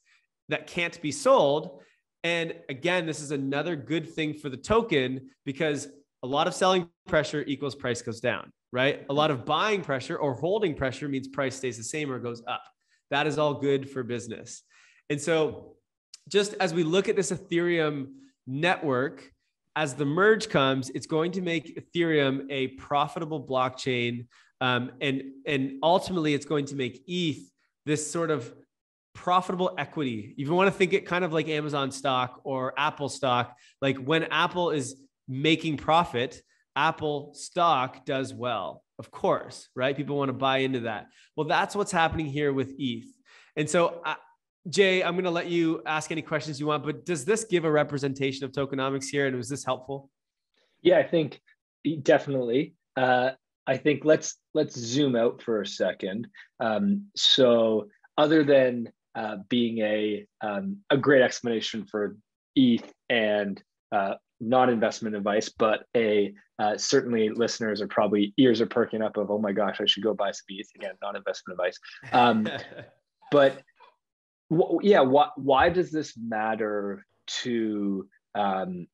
that can't be sold. And again, this is another good thing for the token because a lot of selling pressure equals price goes down, right? A lot of buying pressure or holding pressure means price stays the same or goes up. That is all good for business. And so, just as we look at this Ethereum network, as the merge comes, it's going to make Ethereum a profitable blockchain. Um, and, and ultimately, it's going to make ETH this sort of profitable equity. If you want to think it kind of like Amazon stock or Apple stock, like when Apple is making profit, Apple stock does well, of course, right? People want to buy into that. Well, that's what's happening here with ETH. And so, uh, Jay, I'm going to let you ask any questions you want, but does this give a representation of tokenomics here? And was this helpful? Yeah, I think definitely. Uh, I think let's let's zoom out for a second. Um, so, other than uh, being a um, a great explanation for ETH and uh, non-investment advice, but a uh, certainly listeners are probably ears are perking up of oh my gosh, I should go buy some ETH again. Non-investment advice, um, but w- yeah, why why does this matter to um,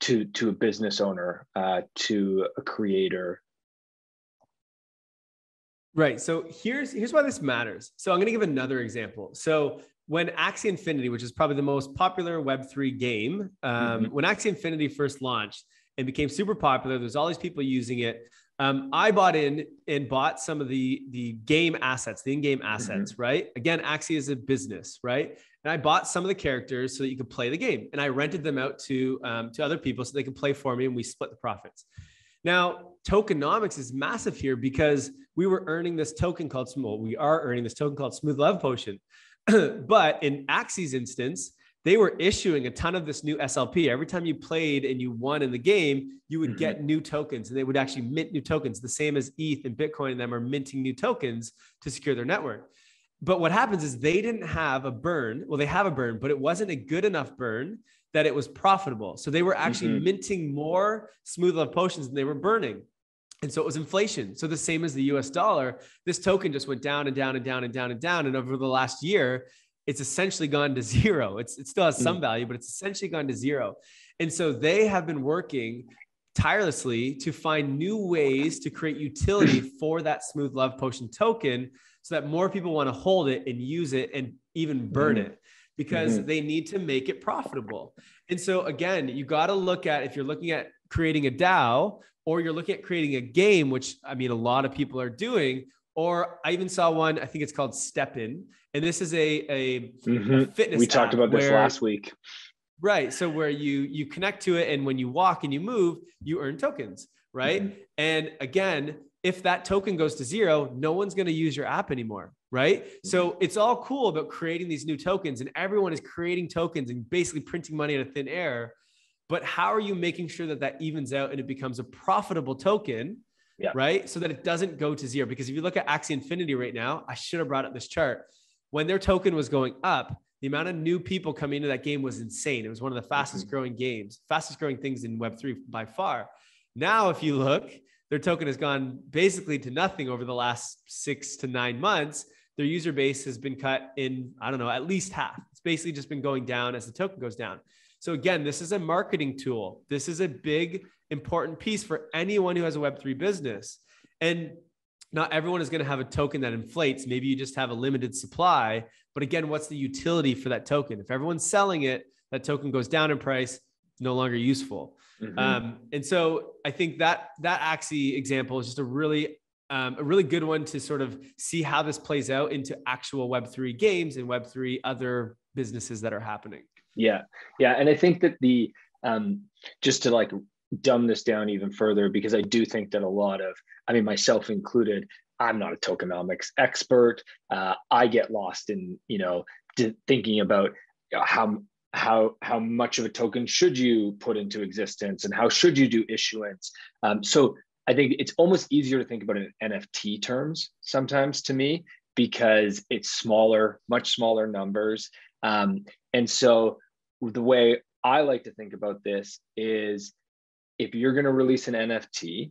to to a business owner, uh, to a creator? Right. So here's here's why this matters. So I'm going to give another example. So when Axie Infinity, which is probably the most popular Web3 game, um, mm-hmm. when Axie Infinity first launched and became super popular, there's all these people using it. Um, I bought in and bought some of the the game assets, the in-game assets, mm-hmm. right? Again, Axie is a business, right? And I bought some of the characters so that you could play the game, and I rented them out to um, to other people so they could play for me, and we split the profits. Now, tokenomics is massive here because we were earning this token called well, we are earning this token called Smooth Love Potion. but in Axie's instance, they were issuing a ton of this new SLP. Every time you played and you won in the game, you would mm-hmm. get new tokens and they would actually mint new tokens, the same as ETH and Bitcoin and them are minting new tokens to secure their network. But what happens is they didn't have a burn. Well, they have a burn, but it wasn't a good enough burn that it was profitable. So they were actually mm-hmm. minting more smooth love potions than they were burning. And so it was inflation. So the same as the US dollar, this token just went down and down and down and down and down. And over the last year, it's essentially gone to zero. It's, it still has some mm. value, but it's essentially gone to zero. And so they have been working tirelessly to find new ways to create utility for that smooth love potion token so that more people want to hold it and use it and even burn mm-hmm. it because mm-hmm. they need to make it profitable. And so again, you got to look at if you're looking at creating a DAO or you're looking at creating a game, which I mean, a lot of people are doing. Or I even saw one, I think it's called STEPN. And this is a, a, mm-hmm. a fitness. We talked about this last week. Right. So where you you connect to it and when you walk and you move, you earn tokens, right? Mm-hmm. And again, if that token goes to zero, no one's going to use your app anymore. Right. Mm-hmm. So it's all cool about creating these new tokens, and everyone is creating tokens and basically printing money out of thin air. But how are you making sure that that evens out and it becomes a profitable token? Yeah. Right. So that it doesn't go to zero. Because if you look at Axie Infinity right now, I should have brought up this chart. When their token was going up, the amount of new people coming into that game was insane. It was one of the fastest mm-hmm. growing games, fastest growing things in Web3 by far. Now, if you look, their token has gone basically to nothing over the last six to nine months. Their user base has been cut in, I don't know, at least half. It's basically just been going down as the token goes down. So, again, this is a marketing tool. This is a big, important piece for anyone who has a Web3 business. And not everyone is going to have a token that inflates. Maybe you just have a limited supply. But again, what's the utility for that token? If everyone's selling it, that token goes down in price, no longer useful. Mm-hmm. Um, and so I think that that Axie example is just a really um, a really good one to sort of see how this plays out into actual Web3 games and Web3 other businesses that are happening. Yeah. Yeah. And I think that the, um, just to like dumb this down even further, because I do think that a lot of, I mean, myself included, I'm not a tokenomics expert. Uh, I get lost in, you know, thinking about how how how much of a token should you put into existence and how should you do issuance um, so i think it's almost easier to think about it in nft terms sometimes to me because it's smaller much smaller numbers um, and so the way i like to think about this is if you're going to release an nft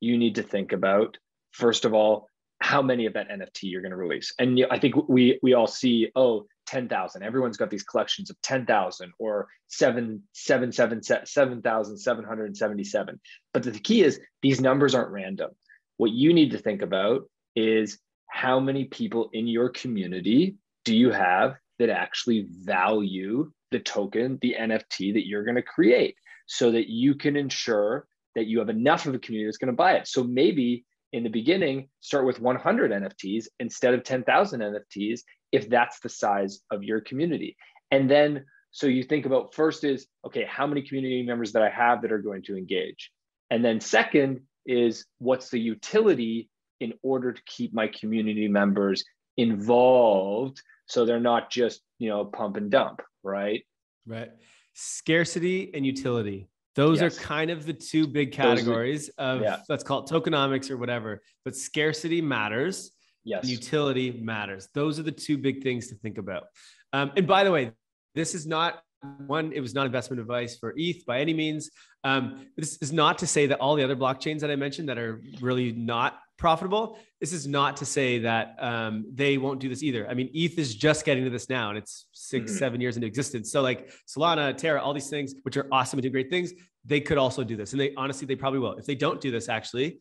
you need to think about first of all how many of that NFT you're going to release. And I think we we all see, oh, 10,000. Everyone's got these collections of 10,000 or 7, 7, 7, 7,777. But the key is these numbers aren't random. What you need to think about is how many people in your community do you have that actually value the token, the NFT that you're going to create so that you can ensure that you have enough of a community that's going to buy it. So maybe in the beginning, start with 100 NFTs instead of 10,000 NFTs if that's the size of your community. And then, so you think about first is, okay, how many community members that I have that are going to engage? And then second is, what's the utility in order to keep my community members involved so they're not just, you know, pump and dump, right? Right. Scarcity and utility. Those yes. are kind of the two big categories are, of yeah. let's call it tokenomics or whatever. But scarcity matters. Yes. utility matters. Those are the two big things to think about. Um, and by the way, this is not one, it was not investment advice for ETH by any means. Um, this is not to say that all the other blockchains that I mentioned that are really not profitable. This is not to say that um, they won't do this either. I mean, ETH is just getting to this now, and it's 6 mm-hmm. seven years into existence. So like Solana, Terra, all these things, which are awesome and do great things, they could also do this, and they honestly they probably will. If they don't do this, actually,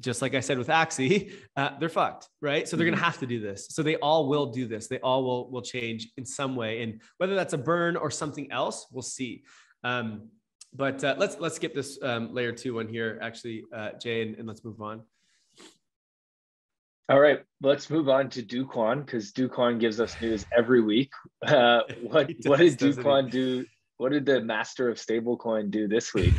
just like I said with Axie, uh, they're fucked, right? So they're going to mm-hmm. have to do this. So they all will do this. They all will will change in some way, and whether that's a burn or something else, we'll see. Um, but uh, let's let's skip this um, layer two one here, actually, uh, Jay, and, and let's move on. All right, let's move on to Kwon because Kwon gives us news every week. Uh, what does, what did Kwon do? What did the master of stablecoin do this week?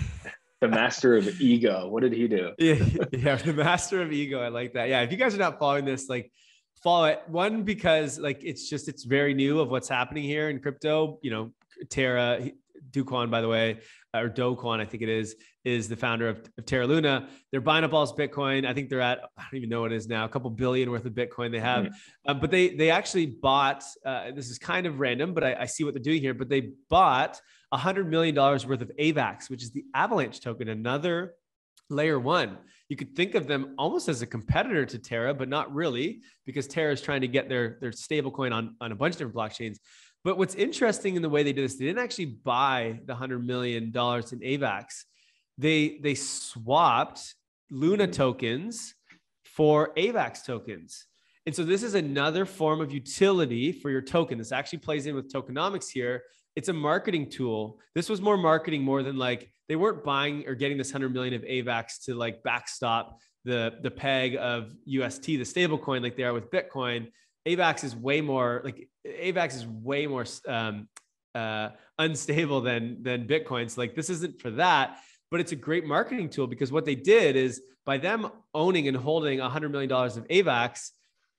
the master of ego. What did he do? yeah, yeah, the master of ego. I like that. Yeah, if you guys are not following this, like follow it. One because like it's just it's very new of what's happening here in crypto. You know, Terra, Kwon, by the way, or Do Kwon, I think it is, is the founder of, of Terra Luna. They're buying up all this Bitcoin. I think they're at, I don't even know what it is now, a couple billion worth of Bitcoin they have. Mm-hmm. Uh, but they they actually bought, uh, this is kind of random, but I, I see what they're doing here, but they bought $100 million worth of AVAX, which is the Avalanche token, another layer one. You could think of them almost as a competitor to Terra, but not really, because Terra is trying to get their, their stablecoin on, on a bunch of different blockchains. But what's interesting in the way they did this, they didn't actually buy the hundred million dollars in AVAX. They they swapped Luna tokens for AVAX tokens. And so this is another form of utility for your token. This actually plays in with tokenomics here. It's a marketing tool. This was more marketing more than like they weren't buying or getting this 100 million of AVAX to like backstop the the peg of UST, the stablecoin like they are with Bitcoin. AVAX is way more like AVAX is way more um, uh, unstable than than Bitcoin. So like this isn't for that, but it's a great marketing tool because what they did is by them owning and holding $100 million of AVAX,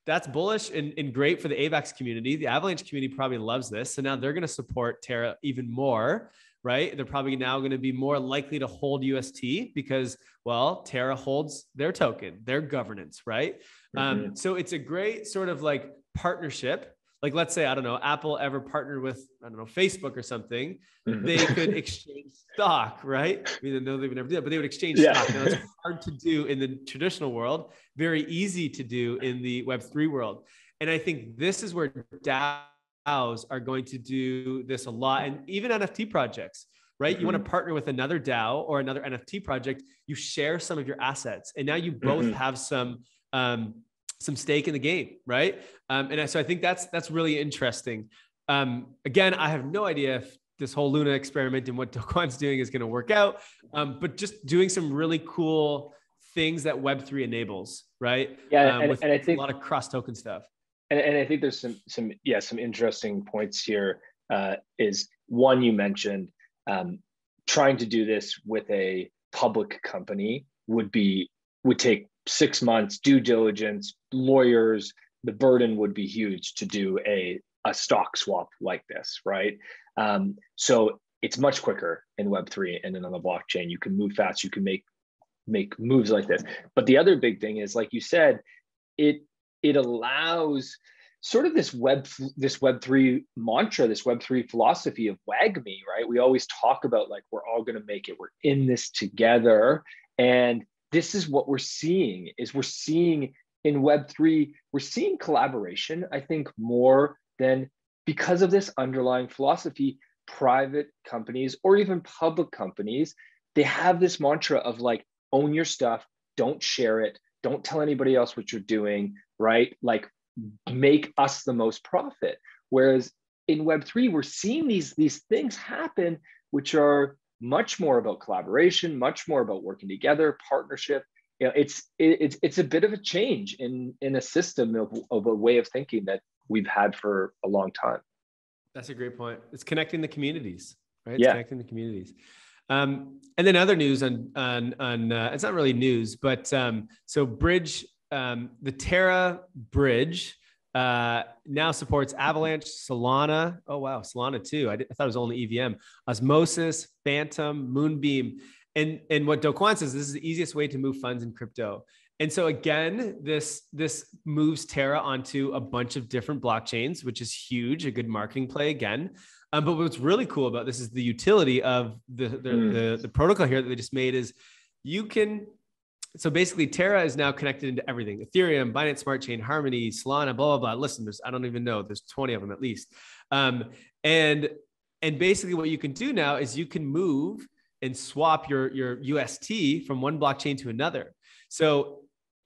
that's bullish and, and great for the AVAX community. The Avalanche community probably loves this. So now they're going to support Terra even more, right? They're probably now going to be more likely to hold UST because, well, Terra holds their token, their governance, right? Um, mm-hmm. Um, so it's a great sort of like partnership like let's say i don't know apple ever partnered with i don't know facebook or something mm-hmm. they could exchange stock right i mean no, they would never do that but they would exchange yeah. stock now it's hard to do in the traditional world very easy to do in the web3 world and i think this is where daos are going to do this a lot and even nft projects right? Mm-hmm. You want to partner with another DAO or another NFT project. You share some of your assets, and now you both mm-hmm. have some um, some stake in the game, right? Um, and so I think that's that's really interesting. Um, again, I have no idea if this whole Luna experiment and what Do Kwon's doing is going to work out, um, but just doing some really cool things that Web three enables, right? Yeah, um, and, and I think a lot of cross token stuff. And, and, I think there's some some yeah some interesting points here. Uh, is one you mentioned um, trying to do this with a public company would be would take six months due diligence lawyers the burden would be huge to do a, a stock swap like this right um, so it's much quicker in web3 and then on the blockchain you can move fast you can make make moves like this but the other big thing is like you said it it allows sort of this web this web3 mantra this web3 philosophy of WAGMI, right? We always talk about like we're all going to make it we're in this together. And this is what we're seeing is we're seeing in web3 we're seeing collaboration i think more than because of this underlying philosophy private companies or even public companies they have this mantra of like own your stuff don't share it don't tell anybody else what you're doing right like make us the most profit whereas in web3 we're seeing these these things happen which are much more about collaboration, much more about working together, partnership. You know, it's it, it's it's a bit of a change in in a system of, of a way of thinking that we've had for a long time. That's a great point. It's connecting the communities, right? It's yeah. connecting the communities. Um, and then other news on on on uh, it's not really news, but um, so Bridge, um, the Terra Bridge uh, now supports Avalanche, Solana. Oh wow, Solana too. I, did, I, thought it was only EVM. Osmosis, Fantom, Moonbeam, and and what Do Kwon says this is the easiest way to move funds in crypto. And so again, this this moves Terra onto a bunch of different blockchains, which is huge, a good marketing play again. Um, but what's really cool about this is the utility of the the, mm. the the protocol here that they just made is you can so basically Terra is now connected into everything Ethereum, Binance Smart Chain, Harmony, Solana, blah, blah, blah. Listen, there's, I don't even know, there's 20 of them at least. Um, and, and basically what you can do now is you can move and swap your, your UST from one blockchain to another. So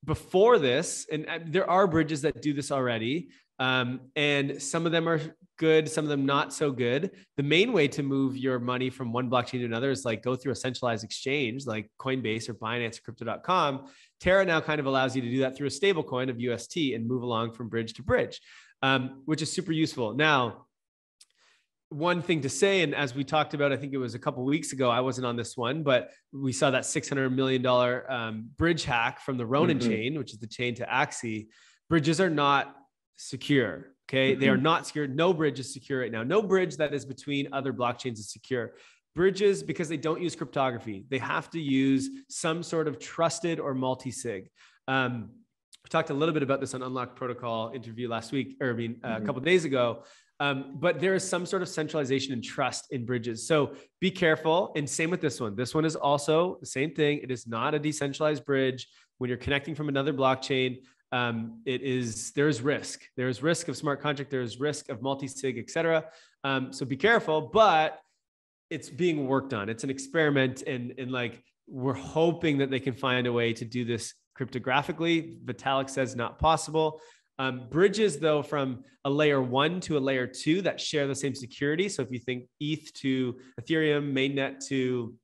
before this, and uh, there are bridges that do this already, um, and some of them are good, some of them not so good. The main way to move your money from one blockchain to another is like go through a centralized exchange like Coinbase or Binance or crypto.com. Terra now kind of allows you to do that through a stable coin of UST and move along from bridge to bridge, um, which is super useful. Now, one thing to say, and as we talked about, I think it was a couple weeks ago, I wasn't on this one, but we saw that $600 million um, bridge hack from the Ronin mm-hmm. chain, which is the chain to Axie. Bridges are not secure. Okay. Mm-hmm. They are mm-hmm. not secure. No bridge is secure right now. No bridge that is between other blockchains is secure. Bridges, because they don't use cryptography, they have to use some sort of trusted or multi sig. Um, we talked a little bit about this on Unlock Protocol interview last week, or I mean, uh, mm-hmm. a couple days ago. Um, but there is some sort of centralization and trust in bridges. So be careful. And same with this one. This one is also the same thing. It is not a decentralized bridge. When you're connecting from another blockchain, um, it is there is risk. There is risk of smart contract. There is risk of multi-sig, etc. Um, so be careful. But it's being worked on. It's an experiment, and and like we're hoping that they can find a way to do this cryptographically. Vitalik says not possible. Um, bridges, though, from a layer one to a layer two that share the same security. So if you think ETH to Ethereum, mainnet to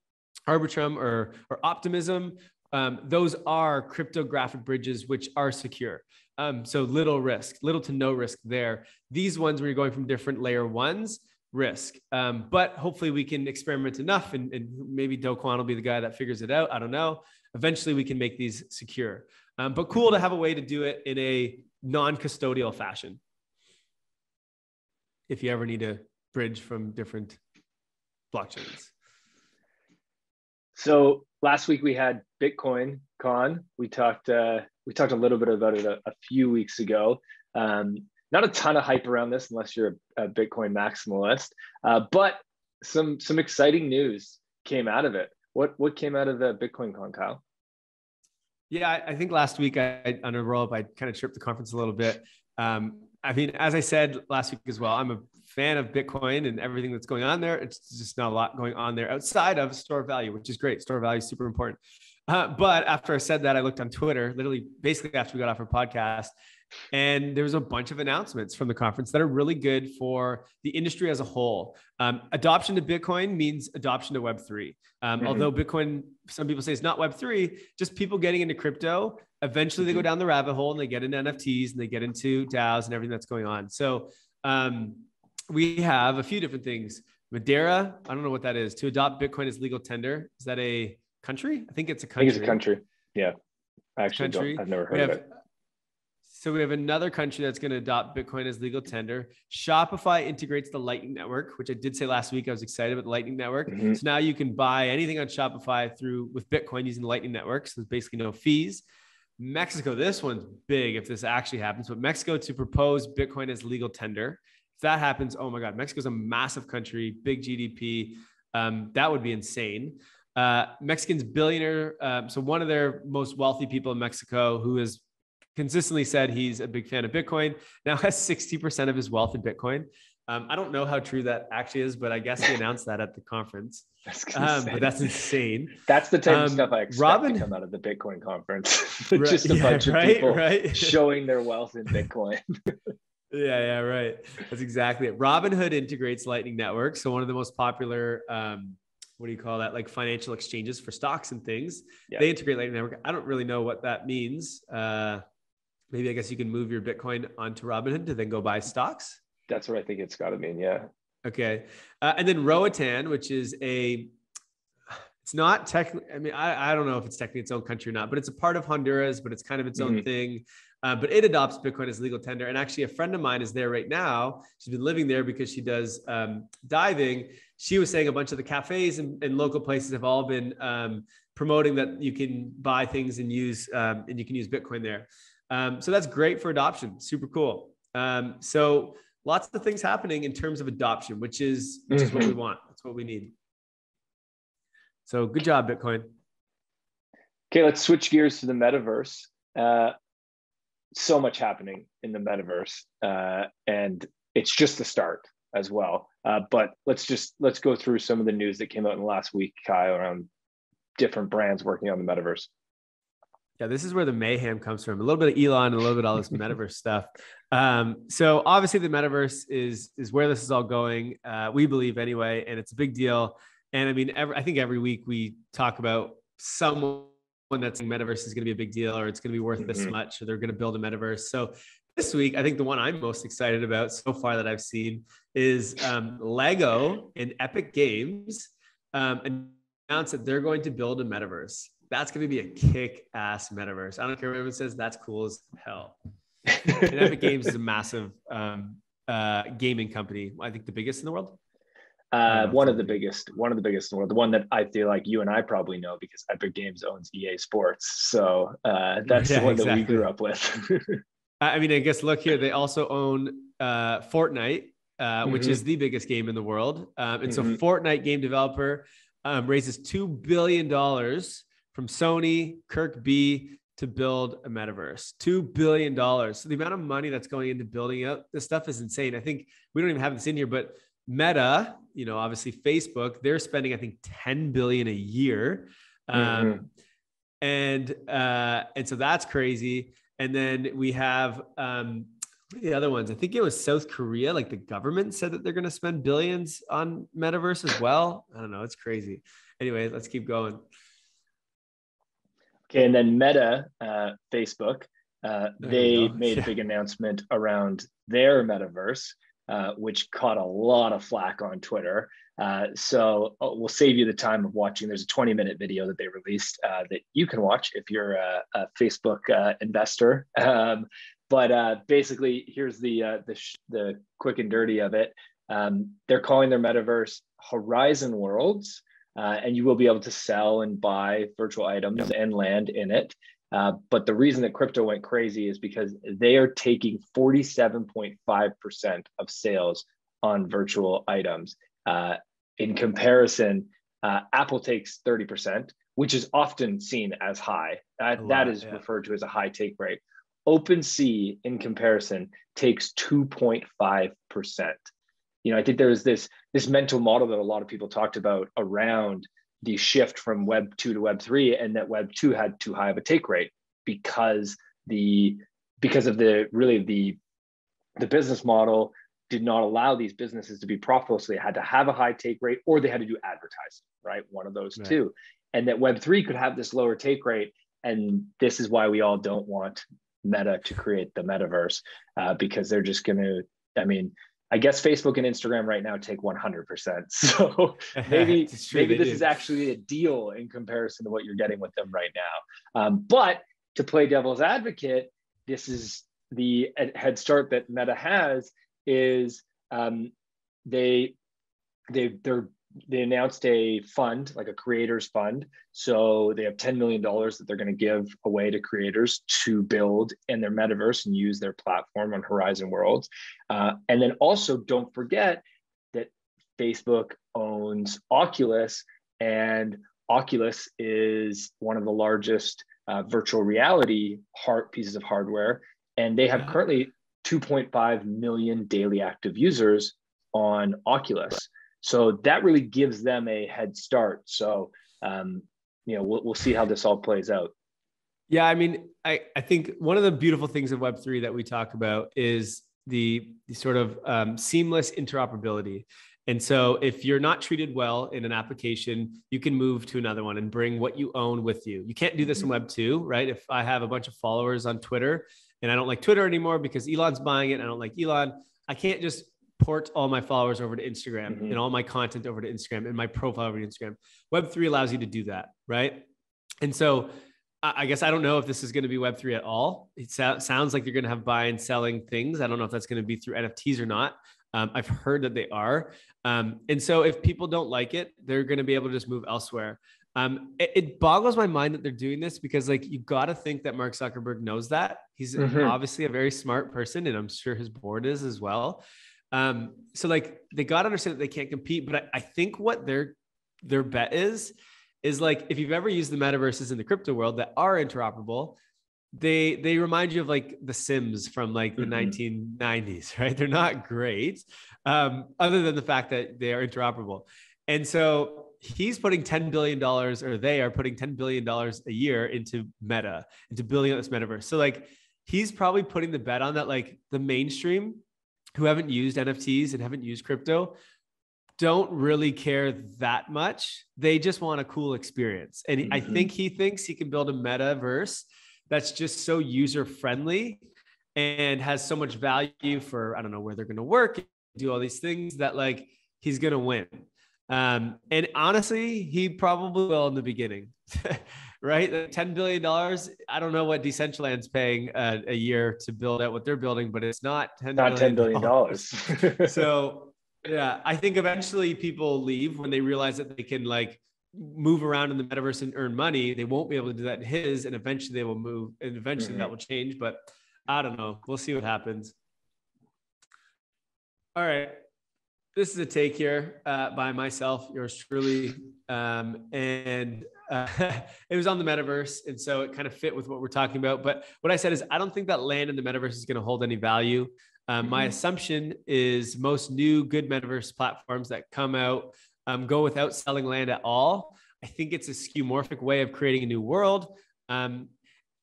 Arbitrum or, or Optimism, um, those are cryptographic bridges which are secure. Um, so little risk, little to no risk there. These ones where you're going from different layer ones, risk. Um, but hopefully we can experiment enough and, and maybe Do Kwon will be the guy that figures it out. I don't know. eventually we can make these secure. Um, but cool to have a way to do it in a non-custodial fashion. If you ever need to bridge from different blockchains. So last week we had Bitcoin Con. We talked uh, we talked a little bit about it a, a few weeks ago. Um, not a ton of hype around this unless you're a, a Bitcoin maximalist, uh, but some some exciting news came out of it. What what came out of the Bitcoin Con, Kyle? Yeah, I, I think last week I, on a roll up, I kind of tripped the conference a little bit. Um, I mean, as I said last week as well, I'm a fan of Bitcoin and everything that's going on there. It's just not a lot going on there outside of store value, which is great. Store value is super important. Uh, but after I said that, I looked on Twitter, literally basically after we got off our podcast, and there was a bunch of announcements from the conference that are really good for the industry as a whole. Um, adoption to Bitcoin means adoption to Web3. Um, mm-hmm. Although Bitcoin, some people say it's not Web3, just people getting into crypto. Eventually, they go mm-hmm. down the rabbit hole and they get into NFTs and they get into DAOs and everything that's going on. So um, we have a few different things. Madeira, I don't know what that is. To adopt Bitcoin as legal tender, is that a country? I think it's a country. I think it's a country. Yeah, I actually country. don't. I've never heard have, of it. So we have another country that's going to adopt Bitcoin as legal tender. Shopify integrates the Lightning Network, which I did say last week. I was excited about the Lightning Network. Mm-hmm. So now you can buy anything on Shopify through with Bitcoin using the Lightning Network. So there's basically no fees. Mexico, this one's big if this actually happens, but Mexico to propose Bitcoin as legal tender. If that happens, oh my God, Mexico's a massive country, big GDP. Um, that would be insane. Uh, Mexicans billionaire, um, so one of their most wealthy people in Mexico, who has consistently said he's a big fan of Bitcoin, now has 60% of his wealth in Bitcoin. Um, I don't know how true that actually is, but I guess he announced that at the conference. That's um, but that's insane. That's the type of um, stuff I expect Robin, to come out of the Bitcoin conference. Just a yeah, bunch right, of people right? showing their wealth in Bitcoin. Yeah, yeah, right. That's exactly it. Robinhood integrates Lightning Network. So one of the most popular, um, what do you call that? Like financial exchanges for stocks and things. Yeah. They integrate Lightning Network. I don't really know what that means. Uh, maybe I guess you can move your Bitcoin onto Robinhood to then go buy stocks. That's what I think it's got to mean. Yeah. Okay. Uh, and then Roatan, which is a, it's not technically, I mean, I, I don't know if it's technically its own country or not, but it's a part of Honduras, but it's kind of its own mm-hmm. thing. Uh, but it adopts Bitcoin as legal tender. And actually, a friend of mine is there right now. She's been living there because she does um, diving. She was saying a bunch of the cafes and, and local places have all been um, promoting that you can buy things and use um, and you can use Bitcoin there. Um, so that's great for adoption. Super cool. Um, so lots of things happening in terms of adoption, which is which is what we mm-hmm. want. That's what we need. So good job, Bitcoin. Okay, let's switch gears to the metaverse. Uh, so much happening in the metaverse, uh, and it's just the start as well. Uh, but let's just let's go through some of the news that came out in the last week, Kyle, around different brands working on the metaverse. Yeah, this is where the mayhem comes from. A little bit of Elon and a little bit of all this metaverse stuff. Um, so obviously the metaverse is is where this is all going. Uh, we believe anyway, and it's a big deal. And I mean, every, I think every week we talk about someone that's in metaverse is going to be a big deal, or it's going to be worth mm-hmm. this much, or they're going to build a metaverse. So this week, I think the one I'm most excited about so far that I've seen is um, Lego and Epic Games um, announced that they're going to build a metaverse that's going to be a kick ass metaverse. I don't care what everyone says. That's cool as hell. and Epic Games is a massive um, uh, gaming company. I think the biggest in the world. Uh, one of the biggest, one of the biggest in the world. The one that I feel like you and I probably know because Epic Games owns EA Sports. So uh, that's yeah, the one exactly. that we grew up with. I mean, I guess look here. They also own uh, Fortnite, uh, mm-hmm. which is the biggest game in the world. Um, and mm-hmm. so, Fortnite game developer um, raises two billion dollars from Sony, KIRKBI to build a metaverse. $2 billion. So the amount of money that's going into building out this stuff is insane. I think we don't even have this in here, but Meta, you know, obviously Facebook, they're spending, I think, 10 billion a year. Um, mm-hmm. and uh, and so that's crazy. And then we have um, the other ones. I think it was South Korea, like the government said that they're going to spend billions on metaverse as well. I don't know. It's crazy. Anyway, let's keep going. Okay, and then Meta, uh, Facebook, uh, they made yeah. a big announcement around their metaverse. Uh, which caught a lot of flack on Twitter. Uh, so uh, we'll save you the time of watching. There's a 20 minute video that they released uh, that you can watch if you're a, a Facebook uh, investor. Um, but uh, basically, here's the the, sh- the quick and dirty of it. Um, they're calling their metaverse Horizon Worlds, and you will be able to sell and buy virtual items and land in it. Uh, but the reason that crypto went crazy is because they are taking 47.5% of sales on virtual items. Uh, in comparison, uh, Apple takes 30%, which is often seen as high. Lot, that is yeah. referred to as a high take rate. OpenSea, in comparison, takes 2.5%. You know, I think there's this this mental model that a lot of people talked about around the shift from web 2 to web 3 and that web 2 had too high of a take rate because the because of the really the the business model did not allow these businesses to be profitable. So they had to have a high take rate or they had to do advertising right? One of those right. two. And that web 3 could have this lower take rate and this is why we all don't want meta to create the metaverse uh, because they're just going to i mean I guess Facebook and Instagram right now take 100%. So maybe maybe this do. is actually a deal in comparison to what you're getting with them right now. Um, but to play devil's advocate, this is the head start that Meta has is um, they they they're they announced a fund, like a creators fund. So they have $10 million that they're going to give away to creators to build in their metaverse and use their platform on Horizon Worlds. Uh, and then also don't forget that Facebook owns Oculus, and Oculus is one of the largest uh, virtual reality hard pieces of hardware. And they have currently 2.5 million daily active users on Oculus. So that really gives them a head start. So, um, you know, we'll, we'll see how this all plays out. Yeah, I mean, I, I think one of the beautiful things of Web3 that we talk about is the, the sort of um, seamless interoperability. And so if you're not treated well in an application, you can move to another one and bring what you own with you. You can't do this in Web 2, right? If I have a bunch of followers on Twitter and I don't like Twitter anymore because Elon's buying it and I don't like Elon, I can't just port all my followers over to Instagram mm-hmm. and all my content over to Instagram and my profile over to Instagram. Web3 allows you to do that, right? And so I guess I don't know if this is going to be Web3 at all. It so- sounds like you're going to have buy and selling things. I don't know if that's going to be through NFTs or not. Um, I've heard that they are. Um, and so if people don't like it, they're going to be able to just move elsewhere. Um, it, it, boggles my mind that they're doing this because like you got to think that Mark Zuckerberg knows that he's mm-hmm. obviously a very smart person and I'm sure his board is as well. Um, so like they got to understand that they can't compete, but I, I think what their their bet is is like if you've ever used the metaverses in the crypto world that are interoperable, they they remind you of like the Sims from like the mm-hmm. 1990s, right? They're not great, um, other than the fact that they are interoperable. And so he's putting $10 billion, or they are putting $10 billion a year into Meta, into building out this metaverse. So like he's probably putting the bet on that like the mainstream who haven't used NFTs and haven't used crypto don't really care that much. They just want a cool experience. And mm-hmm. I think he thinks he can build a metaverse that's just so user friendly and has so much value for, I don't know, where they're going to work, do all these things that like he's going to win. Um, and honestly, he probably will in the beginning, right? $10 billion. I don't know what Decentraland's paying uh, a year to build out what they're building, but it's not $10 not $10 billion. so yeah, I think eventually people leave when they realize that they can like move around in the metaverse and earn money. They won't be able to do that in his, and eventually they will move, and eventually mm-hmm. that will change. But I don't know. We'll see what happens. All right this is a take here uh, by myself, yours truly, um, and uh, it was on the metaverse, and so it kind of fit with what we're talking about. But what I said is, I don't think that land in the metaverse is going to hold any value. Um, mm-hmm. My assumption is most new good metaverse platforms that come out um, go without selling land at all. I think it's a skeuomorphic way of creating a new world. Um,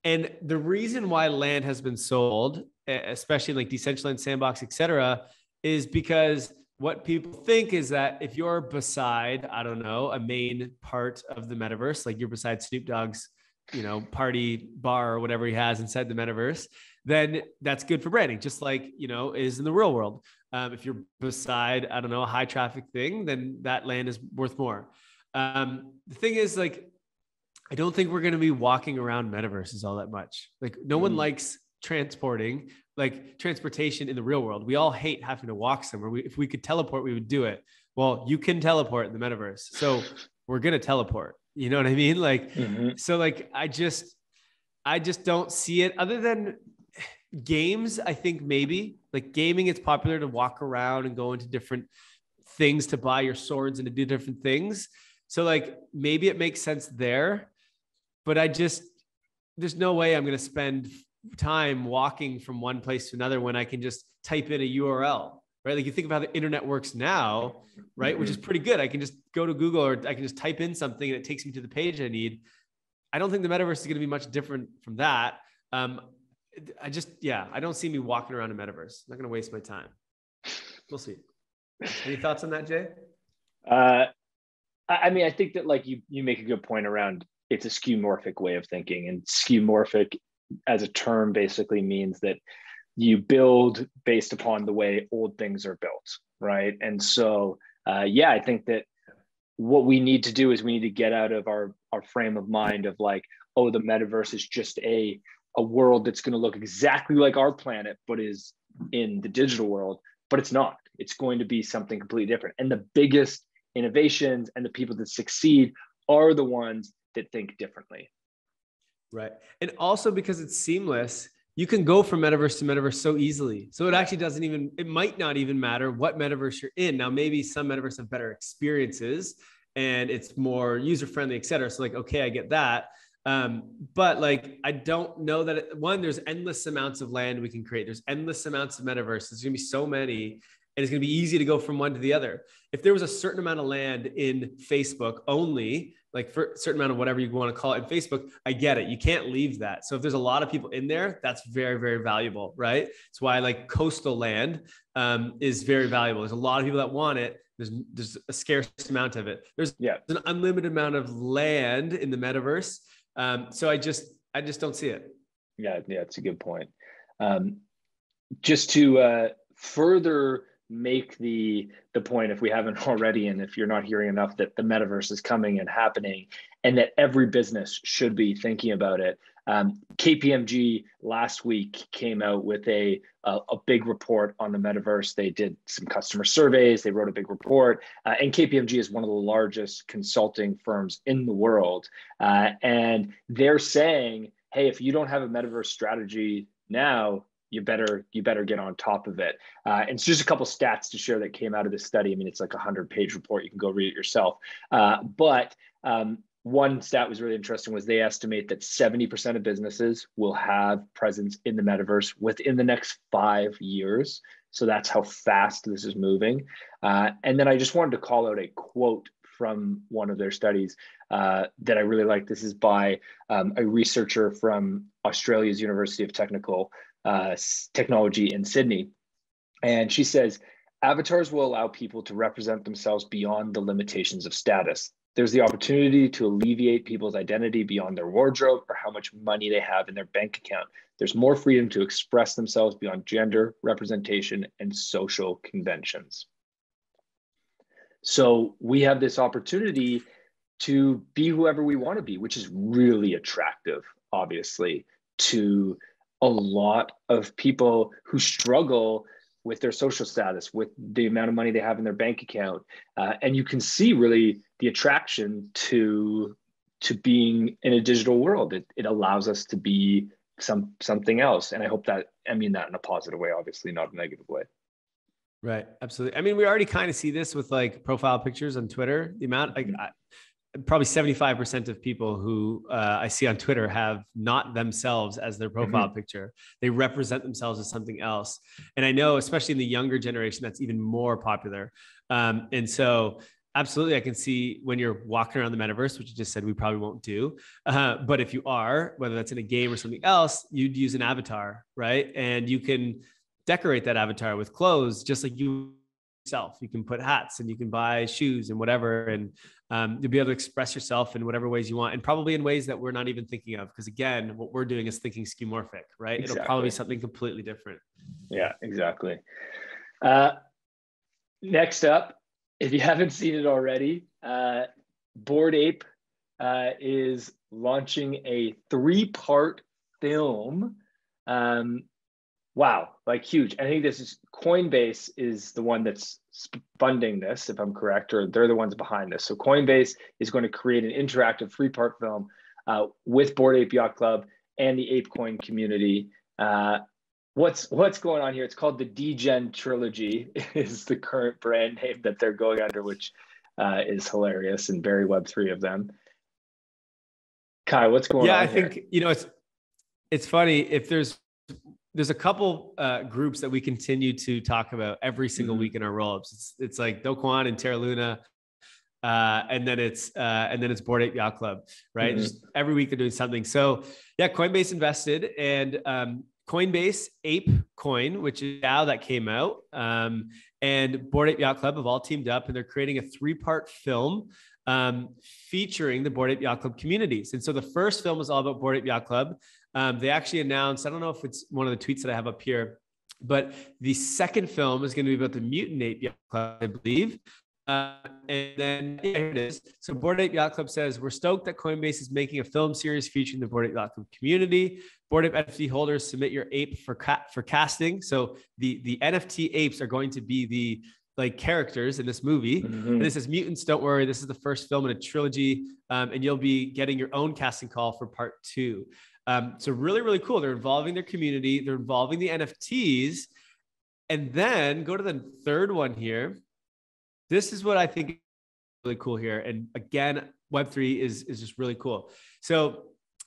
and the reason why land has been sold, especially like Decentraland, Sandbox, et cetera, is because what people think is that if you're beside, I don't know, a main part of the metaverse, like you're beside Snoop Dogg's you know, party bar or whatever he has inside the metaverse, then that's good for branding, just like, you know, is in the real world. Um, if you're beside, I don't know, a high traffic thing, then that land is worth more. Um, the thing is, like, I don't think we're going to be walking around metaverses all that much. Like, no mm. one likes transporting, like transportation in the real world. We all hate having to walk somewhere. We, if we could teleport, we would do it. Well, you can teleport in the metaverse. So we're going to teleport. You know what I mean? Like, mm-hmm. so like, I just, I just don't see it other than games. I think maybe like gaming, it's popular to walk around and go into different things to buy your swords and to do different things. So like maybe it makes sense there, but I just there's no way I'm going to spend time walking from one place to another when I can just type in a URL, right? Like you think about how the internet works now, right? Mm-hmm. Which is mm-hmm. pretty good. I can just go to Google or I can just type in something and it takes me to the page I need. I don't think the metaverse is going to be much different from that. Um, I just, yeah, I don't see me walking around a metaverse. I'm not going to waste my time. We'll see. Any thoughts on that, Jay? Uh, I mean, I think that like you you make a good point around it's a skeuomorphic way of thinking, and skeuomorphic as a term basically means that you build based upon the way old things are built, right? And so, uh, yeah, I think that what we need to do is we need to get out of our our frame of mind of like, oh, the metaverse is just a a world that's going to look exactly like our planet, but is in the digital world. But it's not. It's going to be something completely different. And the biggest innovations and the people that succeed are the ones that think differently. Right. And also because it's seamless, you can go from metaverse to metaverse so easily. So it actually doesn't even, it might not even matter what metaverse you're in. Now, maybe some metaverse have better experiences and it's more user friendly, et cetera. So, like, okay, I get that. Um, but like, I don't know that it, one, there's endless amounts of land we can create. There's endless amounts of metaverses. There's gonna be so many and it's going to be easy to go from one to the other. If there was a certain amount of land in Facebook only, like for a certain amount of whatever you want to call it in Facebook, I get it. You can't leave that. So if there's a lot of people in there, that's very, very valuable, right? It's why like coastal land um, is very valuable. There's a lot of people that want it. There's there's a scarce amount of it. There's, yeah. there's an unlimited amount of land in the metaverse. Um, so I just I just don't see it. Yeah, yeah, it's a good point. Um, just to uh, further make the the point if we haven't already and if you're not hearing enough that the metaverse is coming and happening and that every business should be thinking about it. Um, kpmg last week came out with a, a, a big report on the metaverse. They did some customer surveys. They wrote a big report. Uh, and kpmg is one of the largest consulting firms in the world. Uh, and they're saying hey if you don't have a metaverse strategy now you better you better get on top of it. Uh, and it's just a couple stats to share that came out of this study. I mean, it's like a hundred page report. You can go read it yourself. Uh, but um, one stat was really interesting was they estimate that 70% of businesses will have presence in the metaverse within the next five years. So that's how fast this is moving. Uh, and then I just wanted to call out a quote from one of their studies uh, that I really like. This is by um, a researcher from Australia's University of Technical uh, technology in Sydney. And she says, avatars will allow people to represent themselves beyond the limitations of status. There's the opportunity to alleviate people's identity beyond their wardrobe or how much money they have in their bank account. There's more freedom to express themselves beyond gender, representation, and social conventions. So we have this opportunity to be whoever we want to be, which is really attractive, obviously, to a lot of people who struggle with their social status, with the amount of money they have in their bank account, uh, and you can see really the attraction to to being in a digital world. It, it allows us to be some something else, and I hope that I mean that in a positive way, obviously not a negative way. Right, absolutely. I mean, we already kind of see this with like profile pictures on Twitter. The amount, like, I, probably 75% of people who uh, I see on Twitter have not themselves as their profile mm-hmm. picture. They represent themselves as something else. And I know, especially in the younger generation, that's even more popular. Um, and so, absolutely, I can see when you're walking around the metaverse, which you just said we probably won't do. Uh, but if you are, whether that's in a game or something else, you'd use an avatar, right? And you can decorate that avatar with clothes, just like you yourself. You can put hats and you can buy shoes and whatever, and um, you'll be able to express yourself in whatever ways you want, and probably in ways that we're not even thinking of. Because again, what we're doing is thinking skeuomorphic, right? Exactly. It'll probably be something completely different. Yeah, exactly. Uh, next up, if you haven't seen it already, uh, Bored Ape uh, is launching a three-part film. Um, wow, like huge. I think this is Coinbase is the one that's funding this, if I'm correct, or they're the ones behind this. So Coinbase is going to create an interactive three-part film uh, with Bored Ape Yacht Club and the ApeCoin community. Uh, what's what's going on here? It's called the Degen Trilogy. Is the current brand name that they're going under, which uh, is hilarious and very Web three of them. Kyle, what's going yeah, on? Yeah, I here? think you know it's it's funny if there's there's a couple uh, groups that we continue to talk about every single mm-hmm. week in our rollups. It's it's like Do Kwon and Terra Luna, uh, and then it's uh, and then it's Bored Ape Yacht Club, right? Mm-hmm. Just every week they're doing something. So yeah, Coinbase invested, and um, Coinbase Ape Coin, which is now that came out, um, and Bored Ape Yacht Club have all teamed up, and they're creating a three-part film um, featuring the Bored Ape Yacht Club communities. And so the first film is all about Bored Ape Yacht Club. Um, they actually announced, I don't know if it's one of the tweets that I have up here, but the second film is going to be about the Mutant Ape Yacht Club, I believe. Uh, and then yeah, here it is. So Bored Ape Yacht Club says, We're stoked that Coinbase is making a film series featuring the Bored Ape Yacht Club community. Bored Ape NFT holders submit your ape for ca- for casting. So the, the NFT apes are going to be the like characters in this movie. Mm-hmm. And this is mutants. Don't worry, this is the first film in a trilogy, um, and you'll be getting your own casting call for part two. Um, so really, really cool. They're involving their community. They're involving the NFTs, and then go to the third one here. This is what I think is really cool here. And again, Web three is is just really cool. So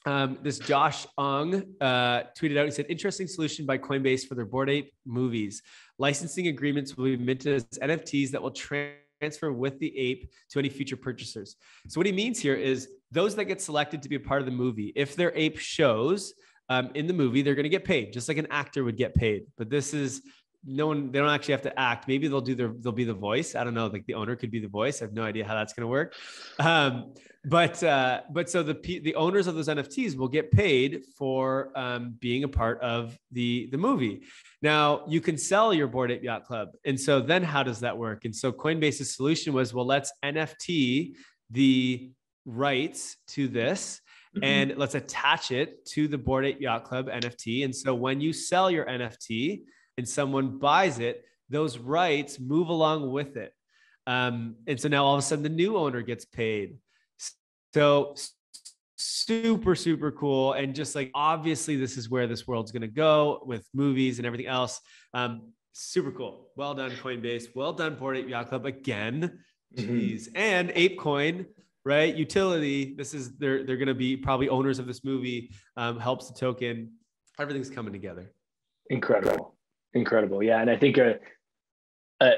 um, this Josh Ong uh, tweeted out. He said, "Interesting solution by Coinbase for their Bored Ape movies. Licensing agreements will be minted as NFTs that will transfer with the ape to any future purchasers." So what he means here is those that get selected to be a part of the movie, if their ape shows um, in the movie, they're going to get paid, just like an actor would get paid. But this is no one they don't actually have to act. Maybe they'll do their they'll be the voice. I don't know like the owner could be the voice. I have no idea how that's going to work. Um, but uh, but so the the owners of those nfts will get paid for um, being a part of the the movie. Now you can sell your Bored Ape Yacht Club. And so then how does that work? And so coinbase's solution was well let's nft the rights to this mm-hmm. and let's attach it to the Bored Ape Yacht Club nft and so when you sell your nft and someone buys it, those rights move along with it. Um, and so now all of a sudden the new owner gets paid. So super, super cool. And just like obviously, this is where this world's going to go with movies and everything else. Um, super cool. Well done, Coinbase. Well done, Bored Ape Yacht Club again. Mm-hmm. Jeez. Mm-hmm. And ApeCoin, right? Utility. This is they're they're going to be probably owners of this movie. Um, helps the token. Everything's coming together. Incredible. Incredible. Yeah. And I think a, a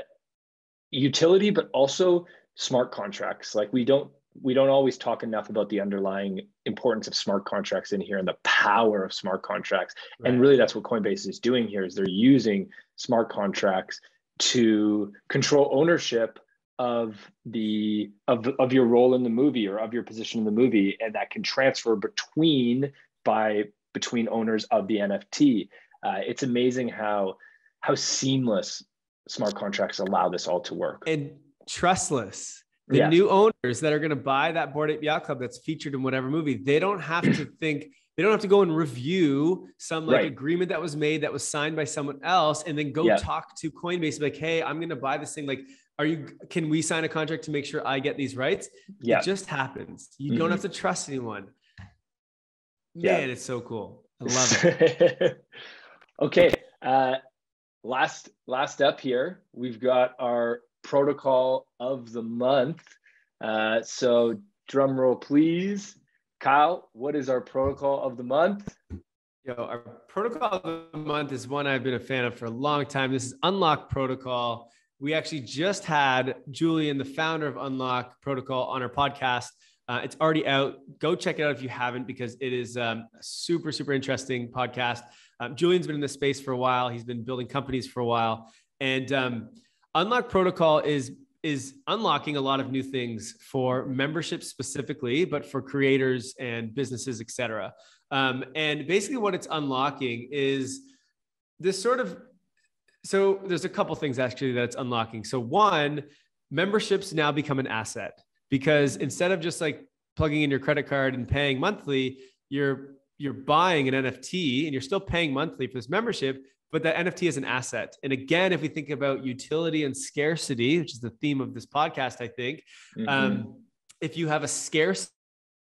utility, but also smart contracts. Like we don't we don't always talk enough about the underlying importance of smart contracts in here and the power of smart contracts. Right. And really that's what Coinbase is doing here is they're using smart contracts to control ownership of the of, of your role in the movie or of your position in the movie and that can transfer between by between owners of the nft uh, it's amazing how how seamless smart contracts allow this all to work. And trustless. The yeah. new owners that are going to buy that Bored Ape Yacht Club that's featured in whatever movie they don't have to think they don't have to go and review some like right. agreement that was made that was signed by someone else and then go yeah. talk to coinbase like hey i'm going to buy this thing like are you can we sign a contract to make sure i get these rights yeah. it just happens you mm-hmm. don't have to trust anyone man yeah. it's so cool i love it okay uh, last last up here, we've got our protocol of the month. Uh, so drum roll, please. Kyle, what is our protocol of the month? Yo, our protocol of the month is one I've been a fan of for a long time. This is Unlock Protocol. We actually just had Julian, the founder of Unlock Protocol, on our podcast. Uh, it's already out. Go check it out if you haven't, because it is um, a super, super interesting podcast. Um, Julian's been in this space for a while. He's been building companies for a while. And um, Unlock Protocol is is unlocking a lot of new things for memberships specifically, but for creators and businesses, et cetera. Um, and basically, what it's unlocking is this sort of so there's a couple things actually that it's unlocking. So one, memberships now become an asset because instead of just like plugging in your credit card and paying monthly, you're you're buying an NFT and you're still paying monthly for this membership, but that NFT is an asset. And again, if we think about utility and scarcity, which is the theme of this podcast, I think, mm-hmm. um, if you have a scarce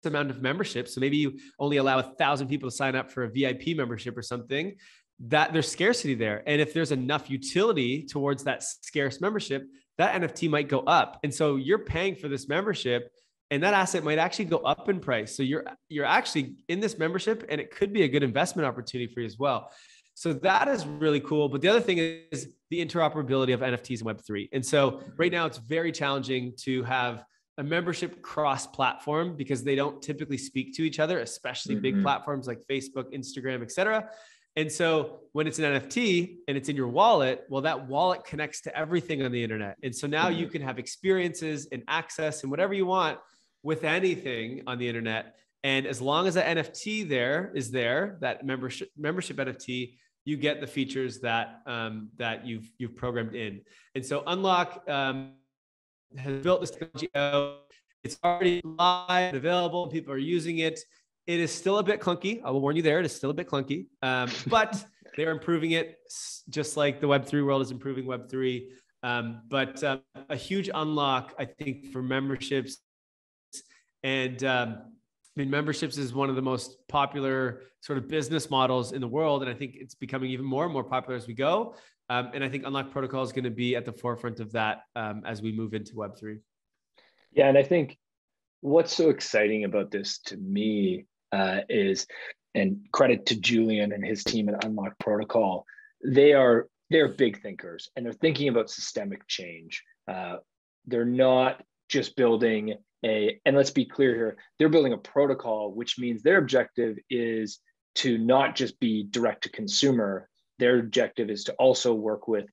amount of membership, so maybe you only allow a thousand people to sign up for a VIP membership or something, that there's scarcity there. And if there's enough utility towards that scarce membership, that NFT might go up. And so you're paying for this membership and that asset might actually go up in price. So you're you're actually in this membership and it could be a good investment opportunity for you as well. So that is really cool. But the other thing is the interoperability of NFTs and Web3. And so right now it's very challenging to have a membership cross platform because they don't typically speak to each other, especially mm-hmm. big platforms like Facebook, Instagram, et cetera. And so when it's an NFT and it's in your wallet, well, that wallet connects to everything on the internet. And so now mm-hmm. you can have experiences and access and whatever you want with anything on the internet. And as long as that NFT there is there, that membership membership NFT, you get the features that um, that you've you've programmed in. And so Unlock um, has built this technology out. It's already live and available. People are using it. It is still a bit clunky. I will warn you there. It is still a bit clunky, um, but they're improving it just like the Web3 world is improving Web3. Um, but uh, a huge unlock, I think, for memberships. And um, I mean, memberships is one of the most popular sort of business models in the world. And I think it's becoming even more and more popular as we go. Um, and I think Unlock Protocol is going to be at the forefront of that um, as we move into Web3. Yeah. And I think what's so exciting about this to me uh, is, and credit to Julian and his team at Unlock Protocol, they are they're big thinkers and they're thinking about systemic change. Uh, they're not just building a, and let's be clear here, they're building a protocol, which means their objective is to not just be direct to consumer. Their objective is to also work with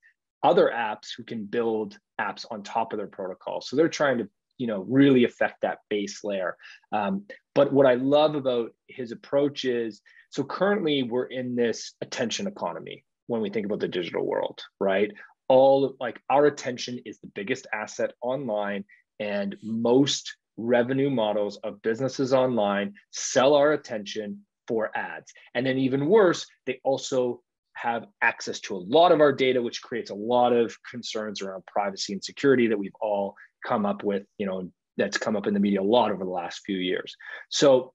other apps who can build apps on top of their protocol. So they're trying to you know really affect that base layer um, but what i love about his approach is so currently we're in this attention economy when we think about the digital world right all like our attention is the biggest asset online and most revenue models of businesses online sell our attention for ads and then even worse they also have access to a lot of our data which creates a lot of concerns around privacy and security that we've all come up with, you know, that's come up in the media a lot over the last few years. So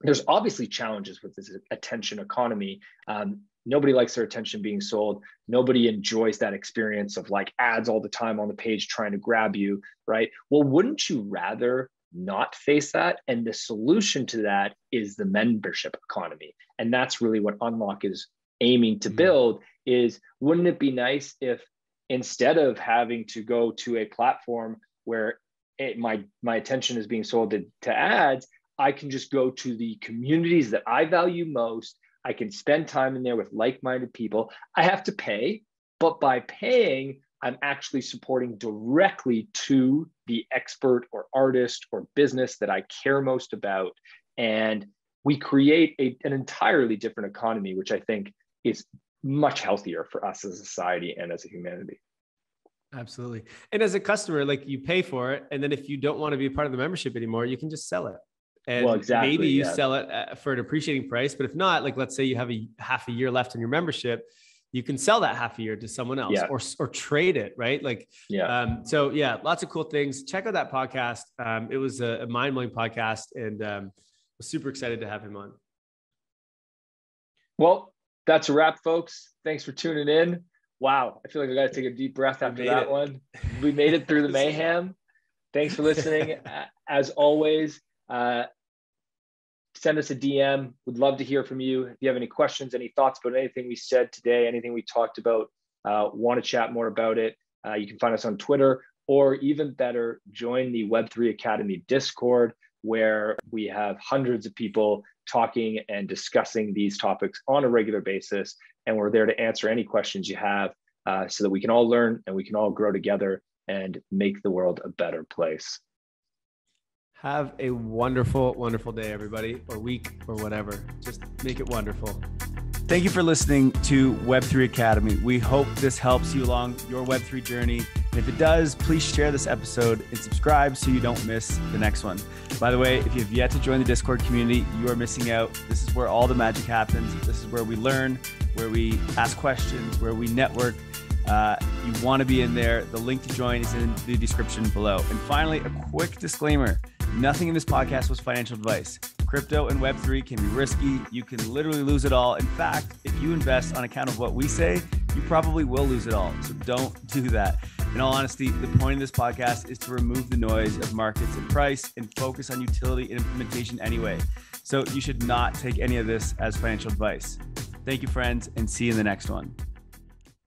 there's obviously challenges with this attention economy. Um, nobody likes their attention being sold. Nobody enjoys that experience of like ads all the time on the page trying to grab you, right? Well, wouldn't you rather not face that? And the solution to that is the membership economy. And that's really what Unlock is aiming to mm-hmm. build is wouldn't it be nice if instead of having to go to a platform where it, my my attention is being sold to, to ads i can just go to the communities that i value most i can spend time in there with like-minded people i have to pay but by paying i'm actually supporting directly to the expert or artist or business that i care most about and we create a, an entirely different economy which i think is much healthier for us as a society and as a humanity Absolutely. And as a customer, like you pay for it. And then if you don't want to be a part of the membership anymore, you can just sell it. And well, exactly, maybe you yeah. sell it uh, for an appreciating price. But if not, like let's say you have a half a year left in your membership, you can sell that half a year to someone else yeah. or, or trade it. Right. Like, yeah. Um, so yeah, lots of cool things. Check out that podcast. Um, it was a, a mind blowing podcast and um, was super excited to have him on. Well, that's a wrap, folks. Thanks for tuning in wow, I feel like I got to take a deep breath after that it. one. We made it through the mayhem. Thanks for listening. As always, uh, send us a DM. We'd love to hear from you. If you have any questions, any thoughts about anything we said today, anything we talked about, uh, want to chat more about it, uh, you can find us on Twitter or even better, join the Web3 Academy Discord where we have hundreds of people talking and discussing these topics on a regular basis and we're there to answer any questions you have. uh, so that we can all learn and we can all grow together and make the world a better place. Have a wonderful, wonderful day, everybody, or week, or whatever. Just make it wonderful. Thank you for listening to Web3 Academy. We hope this helps you along your Web3 journey. And if it does, please share this episode and subscribe so you don't miss the next one. By the way, if you have yet to join the Discord community, you are missing out. This is where all the magic happens. This is where we learn, where we ask questions, where we network. Uh, you want to be in there. The link to join is in the description below. And finally, a quick disclaimer nothing in this podcast was financial advice. Crypto and Web3 can be risky. You can literally lose it all. In fact, if you invest on account of what we say, you probably will lose it all. So don't do that. In all honesty, the point of this podcast is to remove the noise of markets and price and focus on utility and implementation anyway. So you should not take any of this as financial advice. Thank you, friends, and see you in the next one.